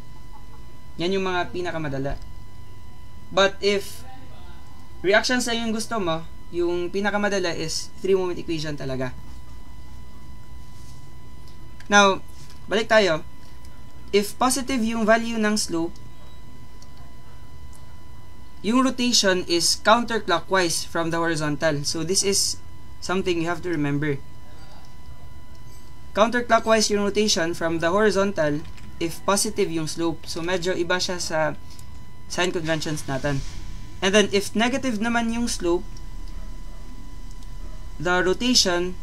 Yan yung mga pinakamadala. But if reactions na yung gusto mo, yung pinakamadala is three moment equation talaga. Now, balik tayo. If positive yung value ng slope, yung rotation is counterclockwise from the horizontal. So, this is something you have to remember counterclockwise yung rotation from the horizontal if positive yung slope. So, medyo iba siya sa sign conventions natin. And then, if negative naman yung slope, the rotation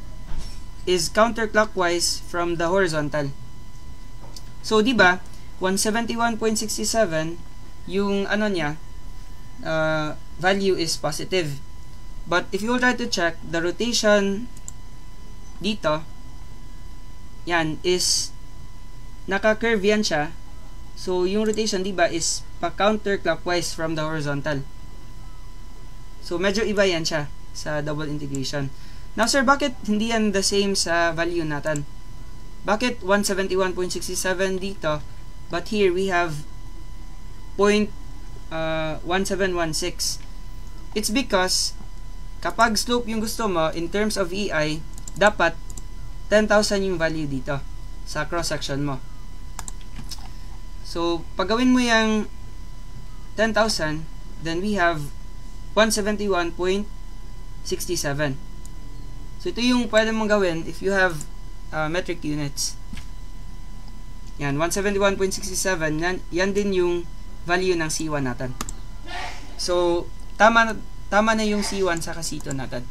is counterclockwise from the horizontal. So, di ba, 171.67, yung ano niya, uh, value is positive. But if you will try to check, the rotation dito, yan is naka-curve yan siya. So, yung rotation, di ba, is pa-counterclockwise from the horizontal. So, medyo iba yan siya sa double integration. Now, sir, bakit hindi yan the same sa value natin? Bakit 171.67 dito, but here we have point uh, 1716? It's because kapag slope yung gusto mo in terms of EI, dapat 10,000 yung value dito sa cross-section mo. So, pag gawin mo yung 10,000, then we have 171.67. So, ito yung pwede mong gawin if you have uh, metric units. Yan, 171.67, yan, yan din yung value ng C1 natin. So, tama, tama na yung C1 sa C2 natin.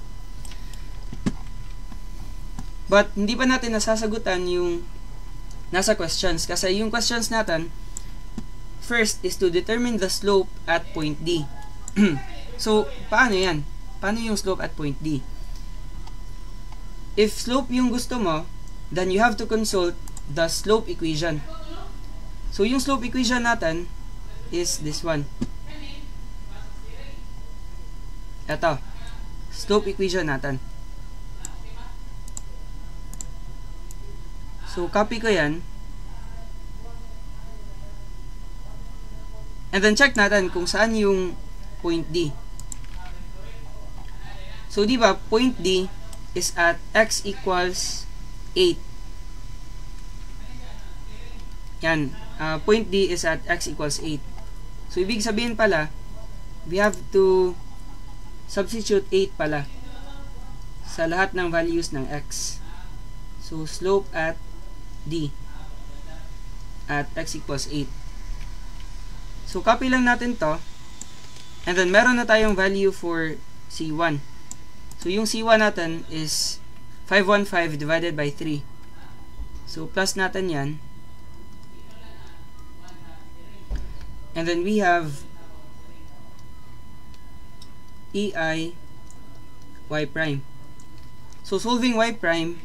But, hindi pa natin nasasagutan yung nasa questions. Kasi yung questions natin, first is to determine the slope at point D. so, paano yan? Paano yung slope at point D? If slope yung gusto mo, then you have to consult the slope equation. So, yung slope equation natin is this one. Ito. Slope equation natin. So, copy ko yan. And then, check natin kung saan yung point D. So, di ba, point D is at x equals 8. Yan. Uh, point D is at x equals 8. So, ibig sabihin pala, we have to substitute 8 pala sa lahat ng values ng x. So, slope at D at x equals 8. So, copy lang natin to. And then, meron na tayong value for C1. So, yung C1 natin is 515 divided by 3. So, plus natin yan. And then, we have EI y prime. So, solving y prime,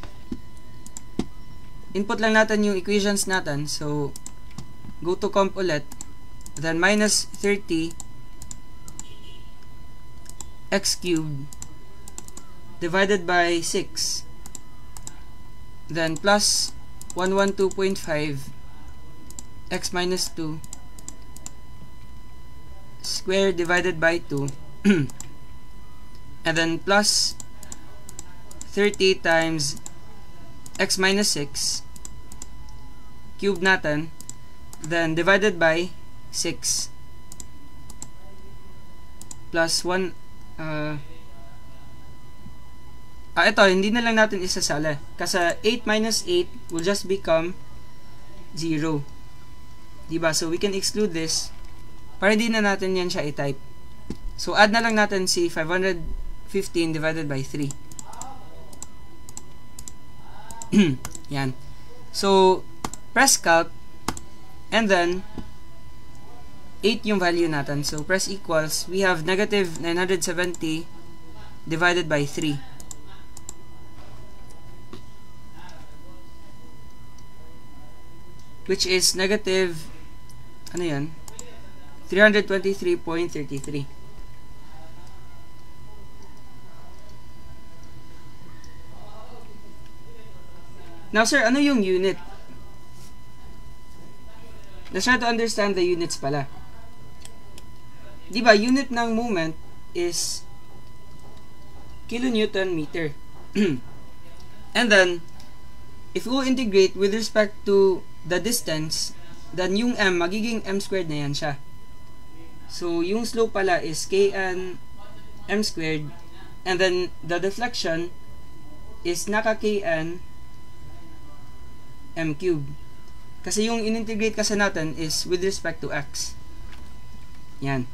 input lang natin yung equations natin. So, go to comp ulit. Then, minus 30 x cubed divided by 6. Then, plus 112.5 x minus 2 square divided by 2 and then plus 30 times x minus 6 cube natin. Then divided by 6 plus 1 uh, ah ito hindi na lang natin isasala kasi 8 minus 8 will just become 0 diba? So we can exclude this. Para hindi na natin yan siya i-type. So add na lang natin si 515 divided by 3 yan. So press calc and then 8 yung value natin. So, press equals, we have negative 970 divided by 3. Which is negative, ano yan? 323.33. Now, sir, ano yung unit? Let's try to understand the units pala di ba, unit ng moment is kilonewton meter. and then, if we integrate with respect to the distance, then yung m, magiging m squared na yan siya. So, yung slope pala is kn m squared, and then the deflection is naka kn m cubed. Kasi yung in-integrate kasi natin is with respect to x. Yan.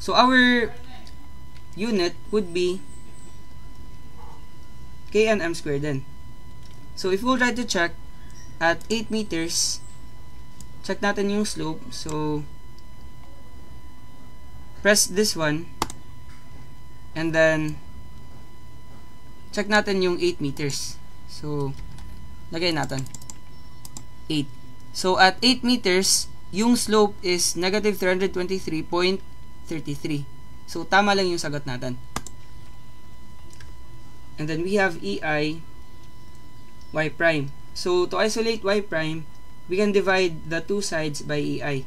So our unit would be k and m squared then. So if we'll try to check at 8 meters, check natin yung slope. So press this one and then check natin yung 8 meters. So lagay natin 8. So at 8 meters, yung slope is negative 323.8 33. So, tama lang yung sagot natin. And then we have EI y prime. So, to isolate y prime, we can divide the two sides by EI.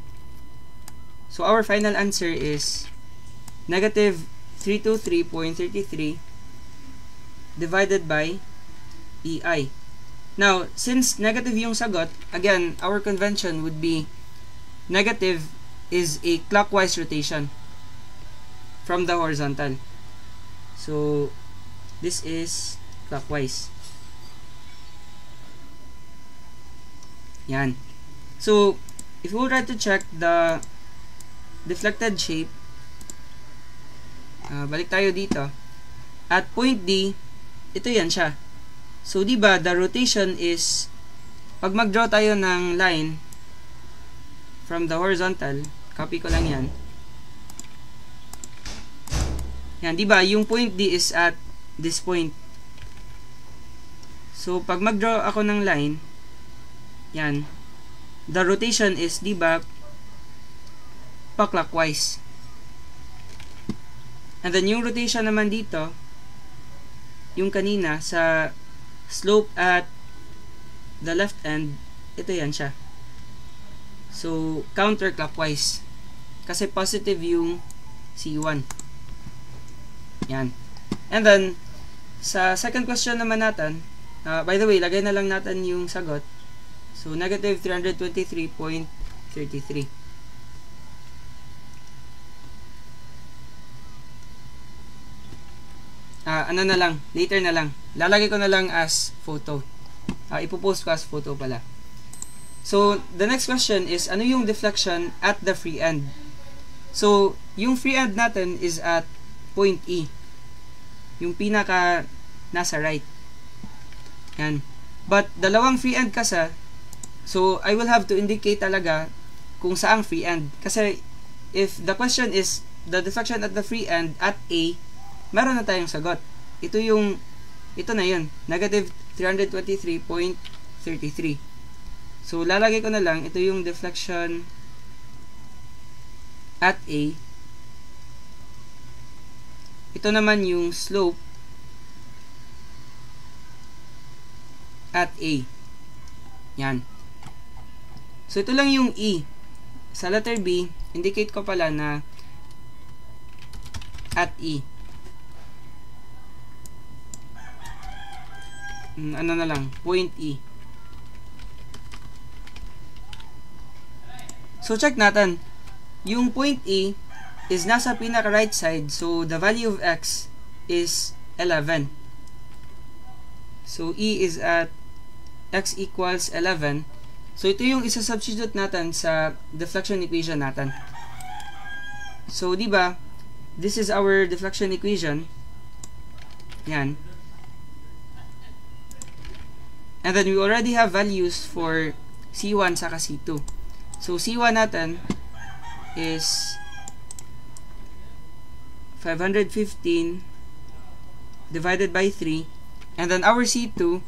So, our final answer is negative 323.33 divided by EI. Now, since negative yung sagot, again, our convention would be negative is a clockwise rotation from the horizontal. So, this is clockwise. Yan. So, if we try to check the deflected shape, uh, balik tayo dito. At point D, ito yan siya. So, di ba the rotation is, pag mag-draw tayo ng line from the horizontal, copy ko lang yan, yan, di ba? Yung point D is at this point. So, pag mag-draw ako ng line, yan, the rotation is, di ba, pa-clockwise. And then, yung rotation naman dito, yung kanina, sa slope at the left end, ito yan siya. So, counterclockwise. Kasi positive yung C1. Yan. And then, sa second question naman natin, uh, by the way, lagay na lang natin yung sagot. So, negative 323.33. Ah, uh, ano na lang, later na lang. Lalagay ko na lang as photo. Uh, ipopost ko as photo pala. So, the next question is, ano yung deflection at the free end? So, yung free end natin is at point E. Yung pinaka nasa right. Yan. But, dalawang free end kasi, so, I will have to indicate talaga kung saang free end. Kasi, if the question is the deflection at the free end at A, meron na tayong sagot. Ito yung, ito na yun, negative 323.33. So, lalagay ko na lang, ito yung deflection at A. Ito naman yung slope at A. Yan. So, ito lang yung E. Sa letter B, indicate ko pala na at E. Mm, ano na lang, point E. So, check natin. Yung point E is nasa pinaka right side, so the value of X is 11. So, E is at X equals 11. So, ito yung isa-substitute natin sa deflection equation natin. So, di ba, this is our deflection equation. Yan. And then, we already have values for C1 saka C2. So, C1 natin is 515 divided by 3. And then, our C2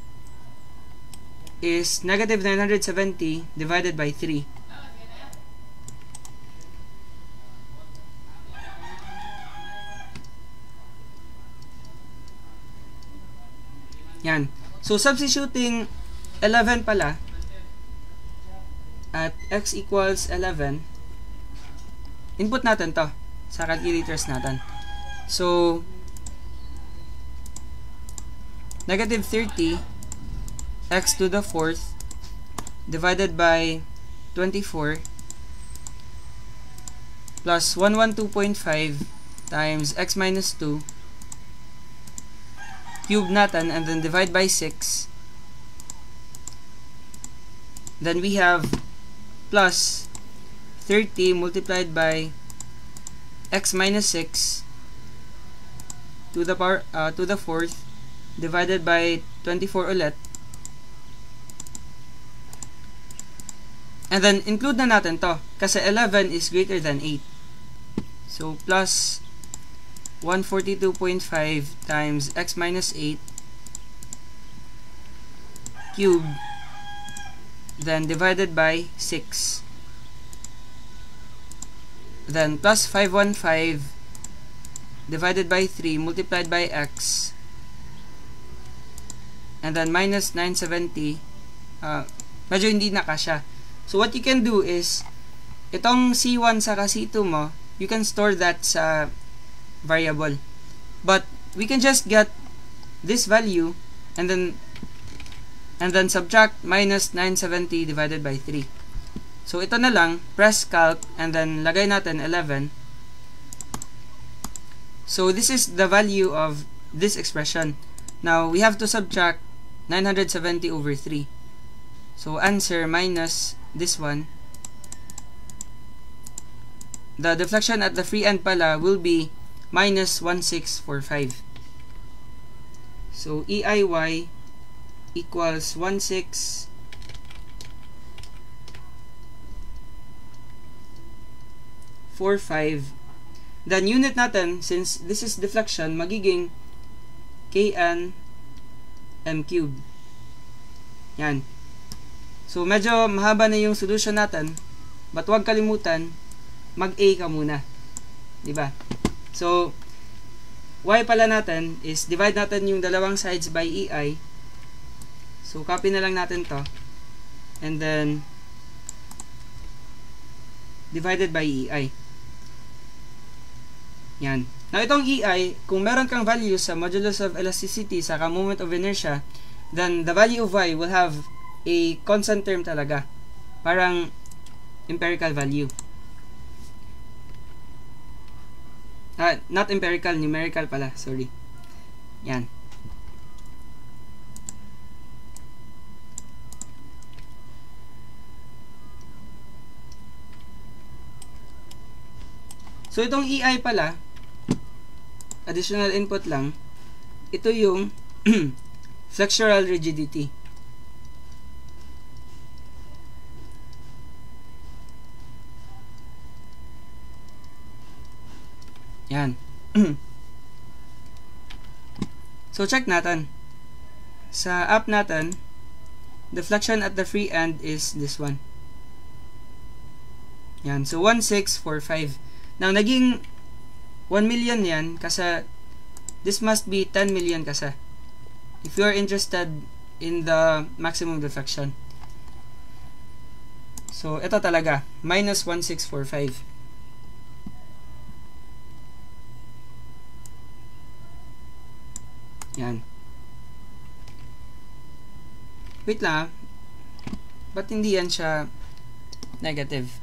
is negative 970 divided by 3. Yan. So, substituting 11 pala at x equals 11, input natin to sa calculators natin. So, negative 30 x to the fourth divided by 24 plus 112.5 times x minus 2 cube natin and then divide by 6 then we have plus 30 multiplied by x minus 6 to the power uh, to the fourth divided by 24 ulit And then, include na natin to. Kasi 11 is greater than 8. So, plus 142.5 times x minus 8 cube then divided by 6 then plus 515 divided by 3 multiplied by x and then minus 970 uh, medyo hindi na kasya So, what you can do is, itong C1 sa C2 mo, you can store that sa variable. But, we can just get this value, and then, and then subtract minus 970 divided by 3. So, ito na lang, press calc, and then lagay natin 11. So, this is the value of this expression. Now, we have to subtract 970 over 3. So, answer minus this one, the deflection at the free end pala will be minus 1645. So, EIY equals 16 4, 5. Then, unit natin, since this is deflection, magiging kn m cubed. Yan. So, medyo mahaba na yung solution natin. But huwag kalimutan, mag-A ka muna. ba? Diba? So, y pala natin is divide natin yung dalawang sides by EI. So, copy na lang natin to. And then, divided by EI. Yan. Now, itong EI, kung meron kang value sa modulus of elasticity sa moment of inertia, then the value of y will have a constant term talaga. Parang empirical value. Ah, not empirical, numerical pala. Sorry. Yan. So, itong EI pala, additional input lang, ito yung flexural rigidity. So, check natin. Sa app natin, deflection at the free end is this one. Yan. So, 1645. Now, naging 1 million yan kasi this must be 10 million kasi. If you are interested in the maximum deflection. So, ito talaga. Minus 1645. Yan. Wait lang. Ba't hindi yan siya negative?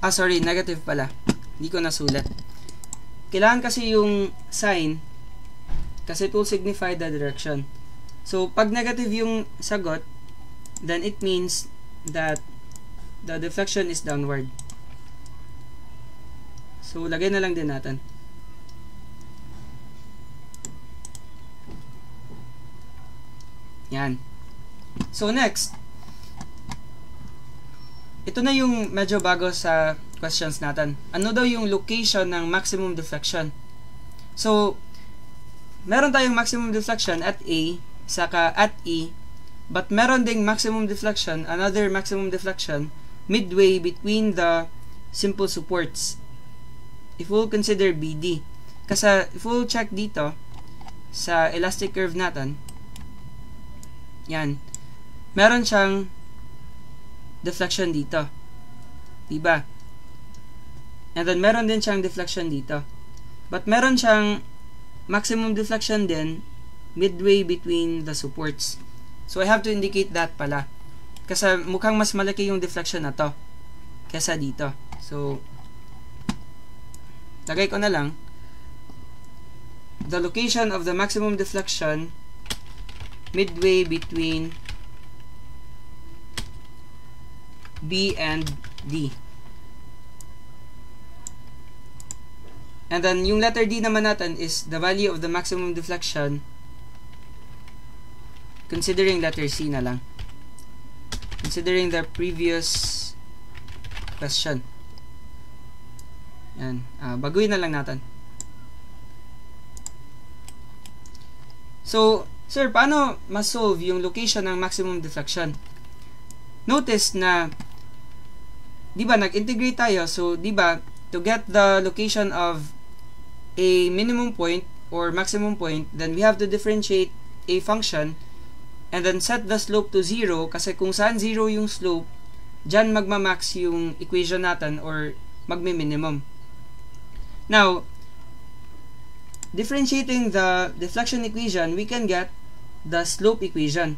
Ah, sorry. Negative pala. Hindi ko nasulat. Kailangan kasi yung sign kasi it will signify the direction. So, pag negative yung sagot, then it means that the deflection is downward. So, lagay na lang din natin. Yan. So, next. Ito na yung medyo bago sa questions natin. Ano daw yung location ng maximum deflection? So, meron tayong maximum deflection at A, saka at E, but meron ding maximum deflection, another maximum deflection, midway between the simple supports. If we'll consider BD. Kasi if we'll check dito, sa elastic curve natin, yan. Meron siyang deflection dito. Diba? And then, meron din siyang deflection dito. But meron siyang maximum deflection din midway between the supports. So, I have to indicate that pala. Kasi mukhang mas malaki yung deflection na to kesa dito. So, lagay ko na lang the location of the maximum deflection midway between B and D. And then, yung letter D naman natin is the value of the maximum deflection considering letter C na lang. Considering the previous question. Yan. Uh, baguhin na lang natin. So, Sir, paano ma-solve yung location ng maximum deflection? Notice na, di ba, nag-integrate tayo. So, di ba, to get the location of a minimum point or maximum point, then we have to differentiate a function and then set the slope to 0 kasi kung saan 0 yung slope, dyan magmamax yung equation natin or magmi-minimum. Now, differentiating the deflection equation, we can get the slope equation.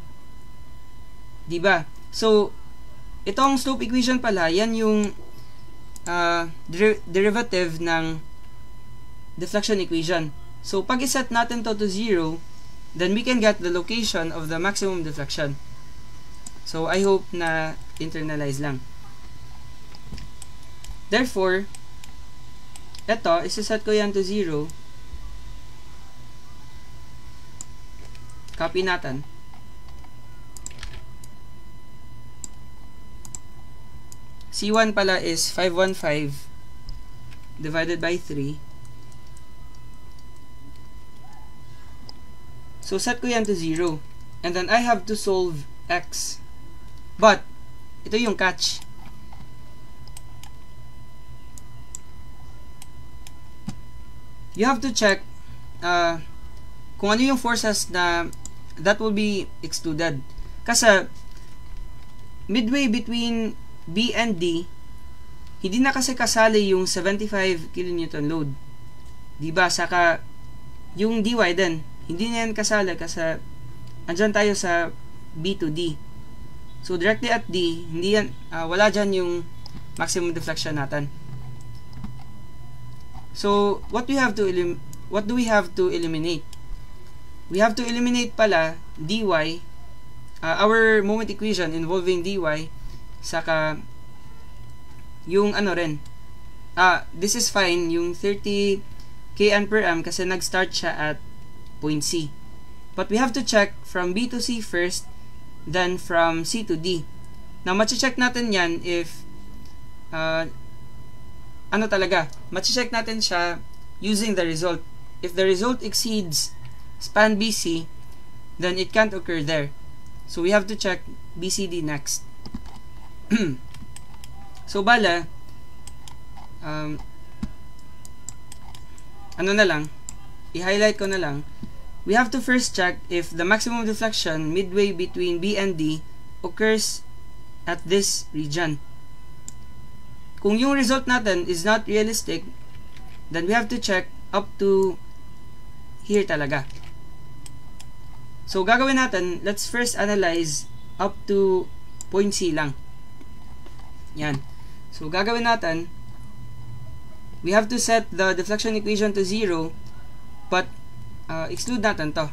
'Di ba? So itong slope equation pala, yan yung uh, der derivative ng deflection equation. So pag iset natin to to 0, then we can get the location of the maximum deflection. So I hope na internalize lang. Therefore, ito, isa-set ko yan to 0 Copy natin. C1 pala is 515 divided by 3. So, set ko yan to 0. And then, I have to solve x. But, ito yung catch. You have to check uh, kung ano yung forces na that will be excluded. Kasi, midway between B and D, hindi na kasi kasali yung 75 kN load. Diba? Saka, yung dy din, hindi na yan kasali kasi andyan tayo sa B to D. So, directly at D, hindi yan, uh, wala dyan yung maximum deflection natin. So, what we have to what do we have to eliminate? We have to eliminate pala dy, uh, our moment equation involving dy, saka yung ano rin, ah, this is fine, yung 30 kn per m kasi nag-start siya at point C. But we have to check from B to C first, then from C to D. Now, check natin yan if uh, ano talaga, check natin siya using the result. If the result exceeds span BC, then it can't occur there. So we have to check BCD next. so bala, um, ano na lang, i-highlight ko na lang, we have to first check if the maximum deflection midway between B and D occurs at this region. Kung yung result natin is not realistic, then we have to check up to here talaga. So, gagawin natin, let's first analyze up to point C lang. Yan. So, gagawin natin, we have to set the deflection equation to 0, but uh, exclude natin to.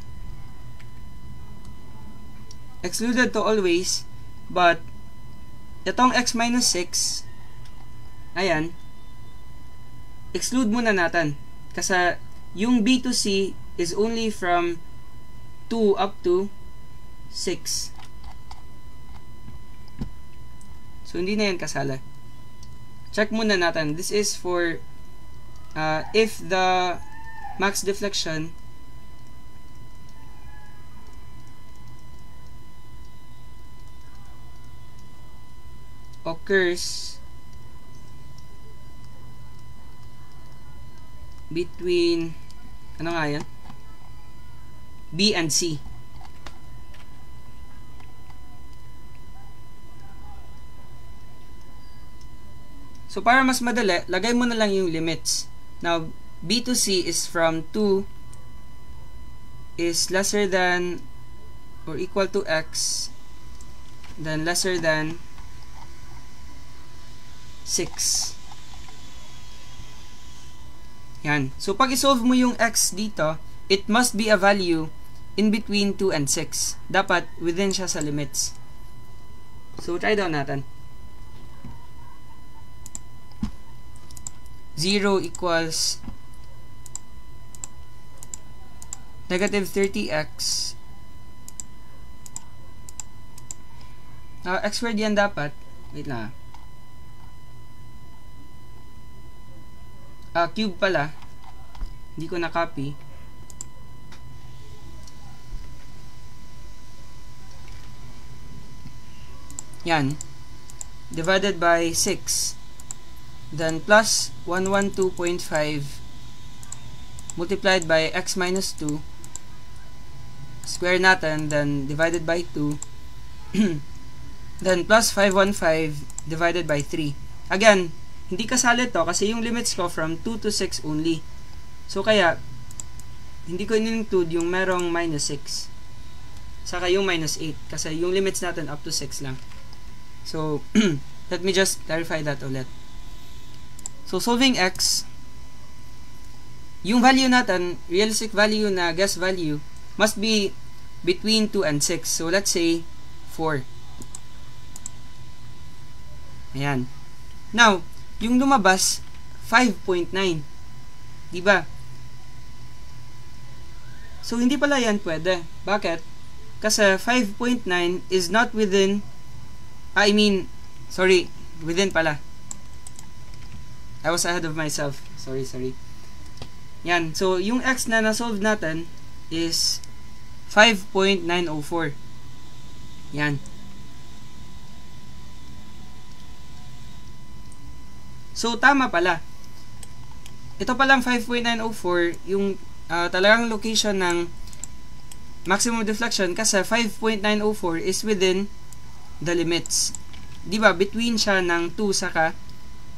Excluded to always, but itong x minus 6, ayan, exclude muna natin. Kasi yung B to C is only from 2 up to 6. So, hindi na yan kasala. Check muna natin. This is for uh, if the max deflection occurs between ano nga yan? B and C. So, para mas madali, lagay mo na lang yung limits. Now, B to C is from 2 is lesser than or equal to X then lesser than 6. Yan. So, pag isolve mo yung x dito, it must be a value in between 2 and 6. Dapat within siya sa limits. So, try down natin. 0 equals negative 30x uh, x squared yan dapat wait lang uh, cube pala hindi ko na-copy yan divided by 6 then plus 112.5 multiplied by x minus 2 square natin then divided by 2 then plus 515 divided by 3 again hindi kasali to kasi yung limits ko from 2 to 6 only. So kaya, hindi ko in-include yung merong minus 6. Saka yung minus 8 kasi yung limits natin up to 6 lang. So, let me just clarify that ulit. So, solving x, yung value natin, realistic value na guess value, must be between 2 and 6. So, let's say 4. Ayan. Now, yung lumabas 5.9. 'Di ba? So hindi pala 'yan pwede. Bakit? Kasi 5.9 is not within I mean, sorry, within pala. I was ahead of myself. Sorry, sorry. Yan. So, yung x na na-solve natin is 5.904. Yan. So, tama pala. Ito palang 5.904, yung uh, talagang location ng maximum deflection kasi 5.904 is within the limits. 'Di ba? Between siya ng 2 saka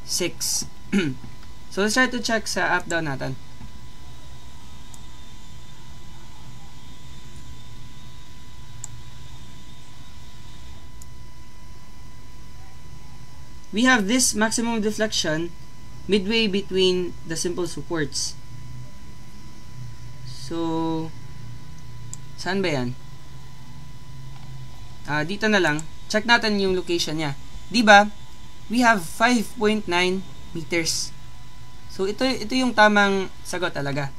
6. so, let's try to check sa up down natin. we have this maximum deflection midway between the simple supports. So, saan ba yan? Uh, dito na lang. Check natin yung location niya. Di ba? We have 5.9 meters. So, ito, ito yung tamang sagot talaga.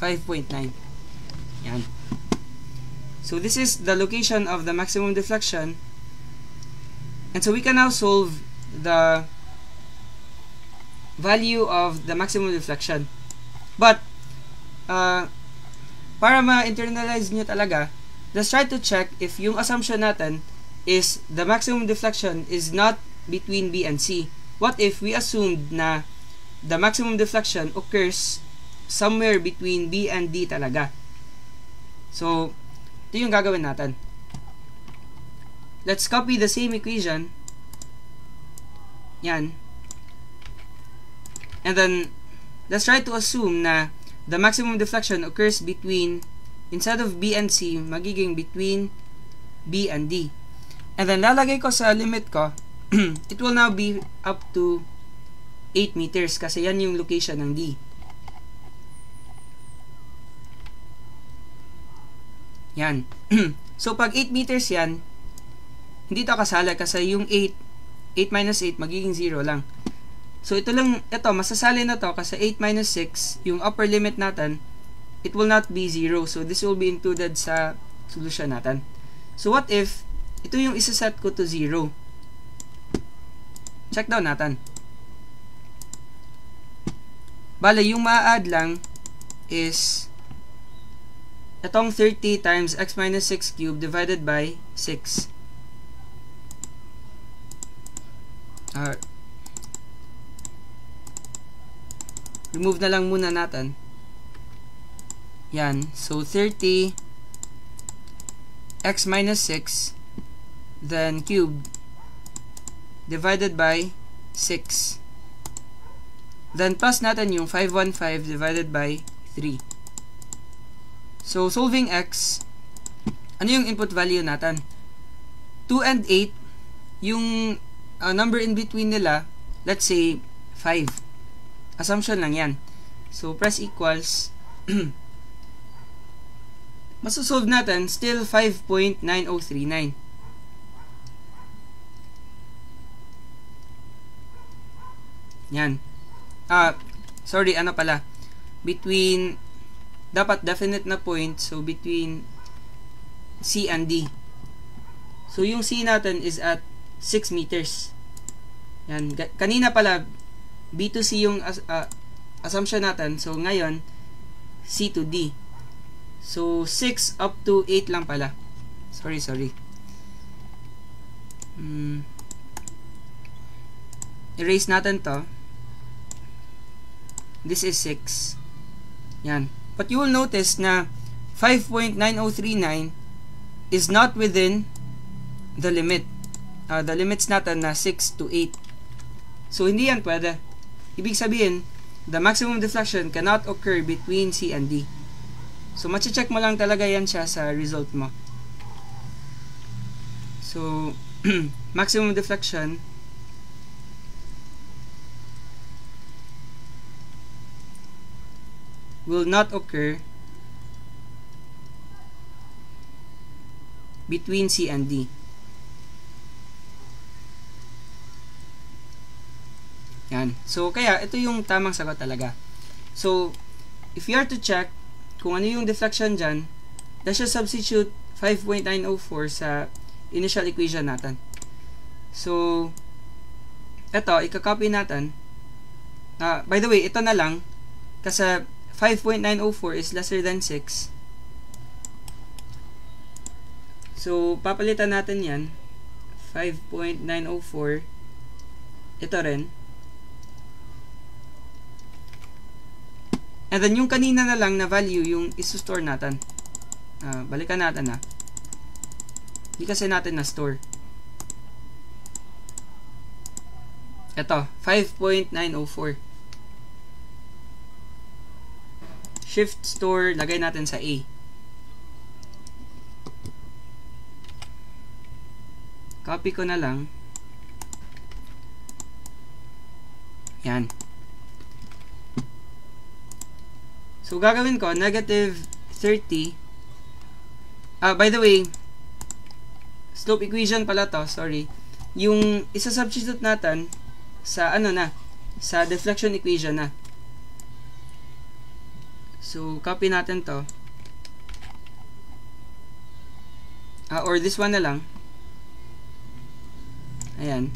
5.9. Yan. So, this is the location of the maximum deflection. And so, we can now solve the value of the maximum deflection. But, uh, para ma-internalize nyo talaga, let's try to check if yung assumption natin is the maximum deflection is not between B and C. What if we assumed na the maximum deflection occurs somewhere between B and D talaga? So, ito yung gagawin natin. Let's copy the same equation. Yan. And then, let's try to assume na the maximum deflection occurs between, instead of B and C, magiging between B and D. And then, lalagay ko sa limit ko, it will now be up to 8 meters kasi yan yung location ng D. Yan. so, pag 8 meters yan, hindi to kasala kasi yung 8, 8 minus 8, magiging 0 lang. So, ito lang, ito, masasali na to kasi 8 minus 6, yung upper limit natin, it will not be 0. So, this will be included sa solution natin. So, what if, ito yung isa-set ko to 0. Check down natin. Bale, yung ma-add lang is itong 30 times x minus 6 cube divided by 6. Uh, remove na lang muna natin. Yan. So, 30 x minus 6 then cube divided by 6. Then, plus natin yung 515 divided by 3. So, solving x, ano yung input value natin? 2 and 8, yung uh, number in between nila, let's say, 5. Assumption lang yan. So, press equals. Masosolve natin, still 5.9039. Yan. Ah, sorry, ano pala. Between, dapat definite na point, so between C and D. So, yung C natin is at 6 meters. Yan. Kanina pala, B to C yung uh, assumption natin. So, ngayon, C to D. So, 6 up to 8 lang pala. Sorry, sorry. Hmm. Erase natin to. This is 6. Yan. But you will notice na 5.9039 is not within the limit uh, the limits natin na 6 to 8. So, hindi yan pwede. Ibig sabihin, the maximum deflection cannot occur between C and D. So, machi-check mo lang talaga yan siya sa result mo. So, maximum deflection will not occur between C and D. Yan. So, kaya, ito yung tamang sagot talaga. So, if you are to check kung ano yung deflection dyan, let's just substitute 5.904 sa initial equation natin. So, ito, ikakopy natin. Uh, by the way, ito na lang, kasi 5.904 is lesser than 6. So, papalitan natin yan. 5.904. Ito rin. And then, yung kanina na lang na value, yung iso-store natin. Uh, balikan natin ha. Ah. Hindi kasi natin na-store. Ito, 5.904. Shift store, lagay natin sa A. Copy ko na lang. Yan. So, gagawin ko, negative 30. Ah, by the way, slope equation pala to, sorry. Yung isa-substitute natin sa ano na, sa deflection equation na. So, copy natin to. Ah, or this one na lang. Ayan.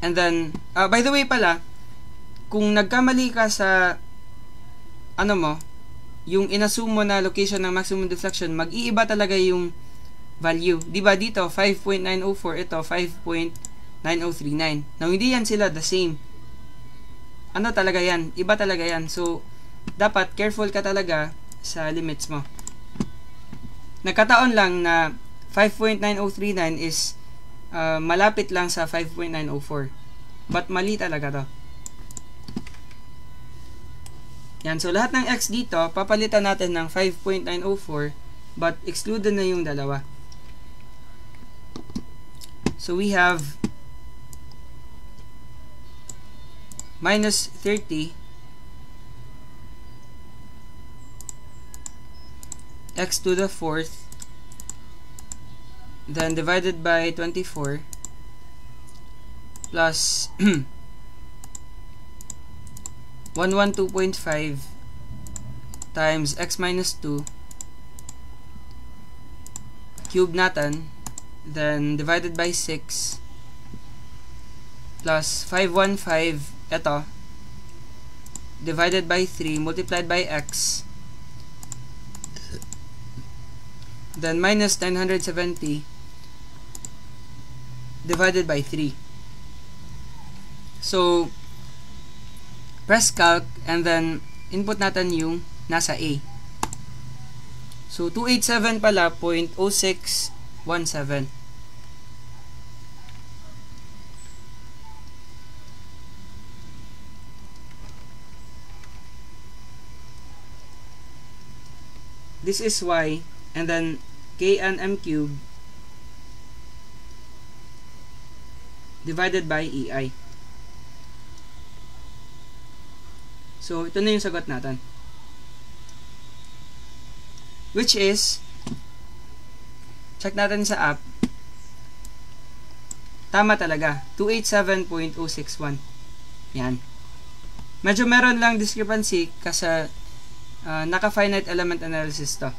And then, uh, by the way pala, kung nagkamali ka sa ano mo, yung inassume mo na location ng maximum deflection, mag-iiba talaga yung value. ba dito 5.904, ito 5.9039. Now hindi yan sila the same. Ano talaga yan? Iba talaga yan. So dapat careful ka talaga sa limits mo. Nagkataon lang na 5.9039 is uh, malapit lang sa 5.904. But mali talaga to. Yan, so lahat ng x dito, papalitan natin ng 5.904 but excluded na yung dalawa. So we have minus 30 x to the fourth. Then divided by 24 plus 112.5 times x minus 2 cube natin. Then divided by 6 plus 515 ito divided by 3 multiplied by x then minus 970 divided by 3 so press calc, and then input natin yung nasa A. So, 287 pala, 0.0617. This is y, and then k and m cube divided by ei. So, ito na yung sagot natin. Which is, check natin sa app, tama talaga, 287.061. Yan. Medyo meron lang discrepancy kasi Uh, naka-finite element analysis to.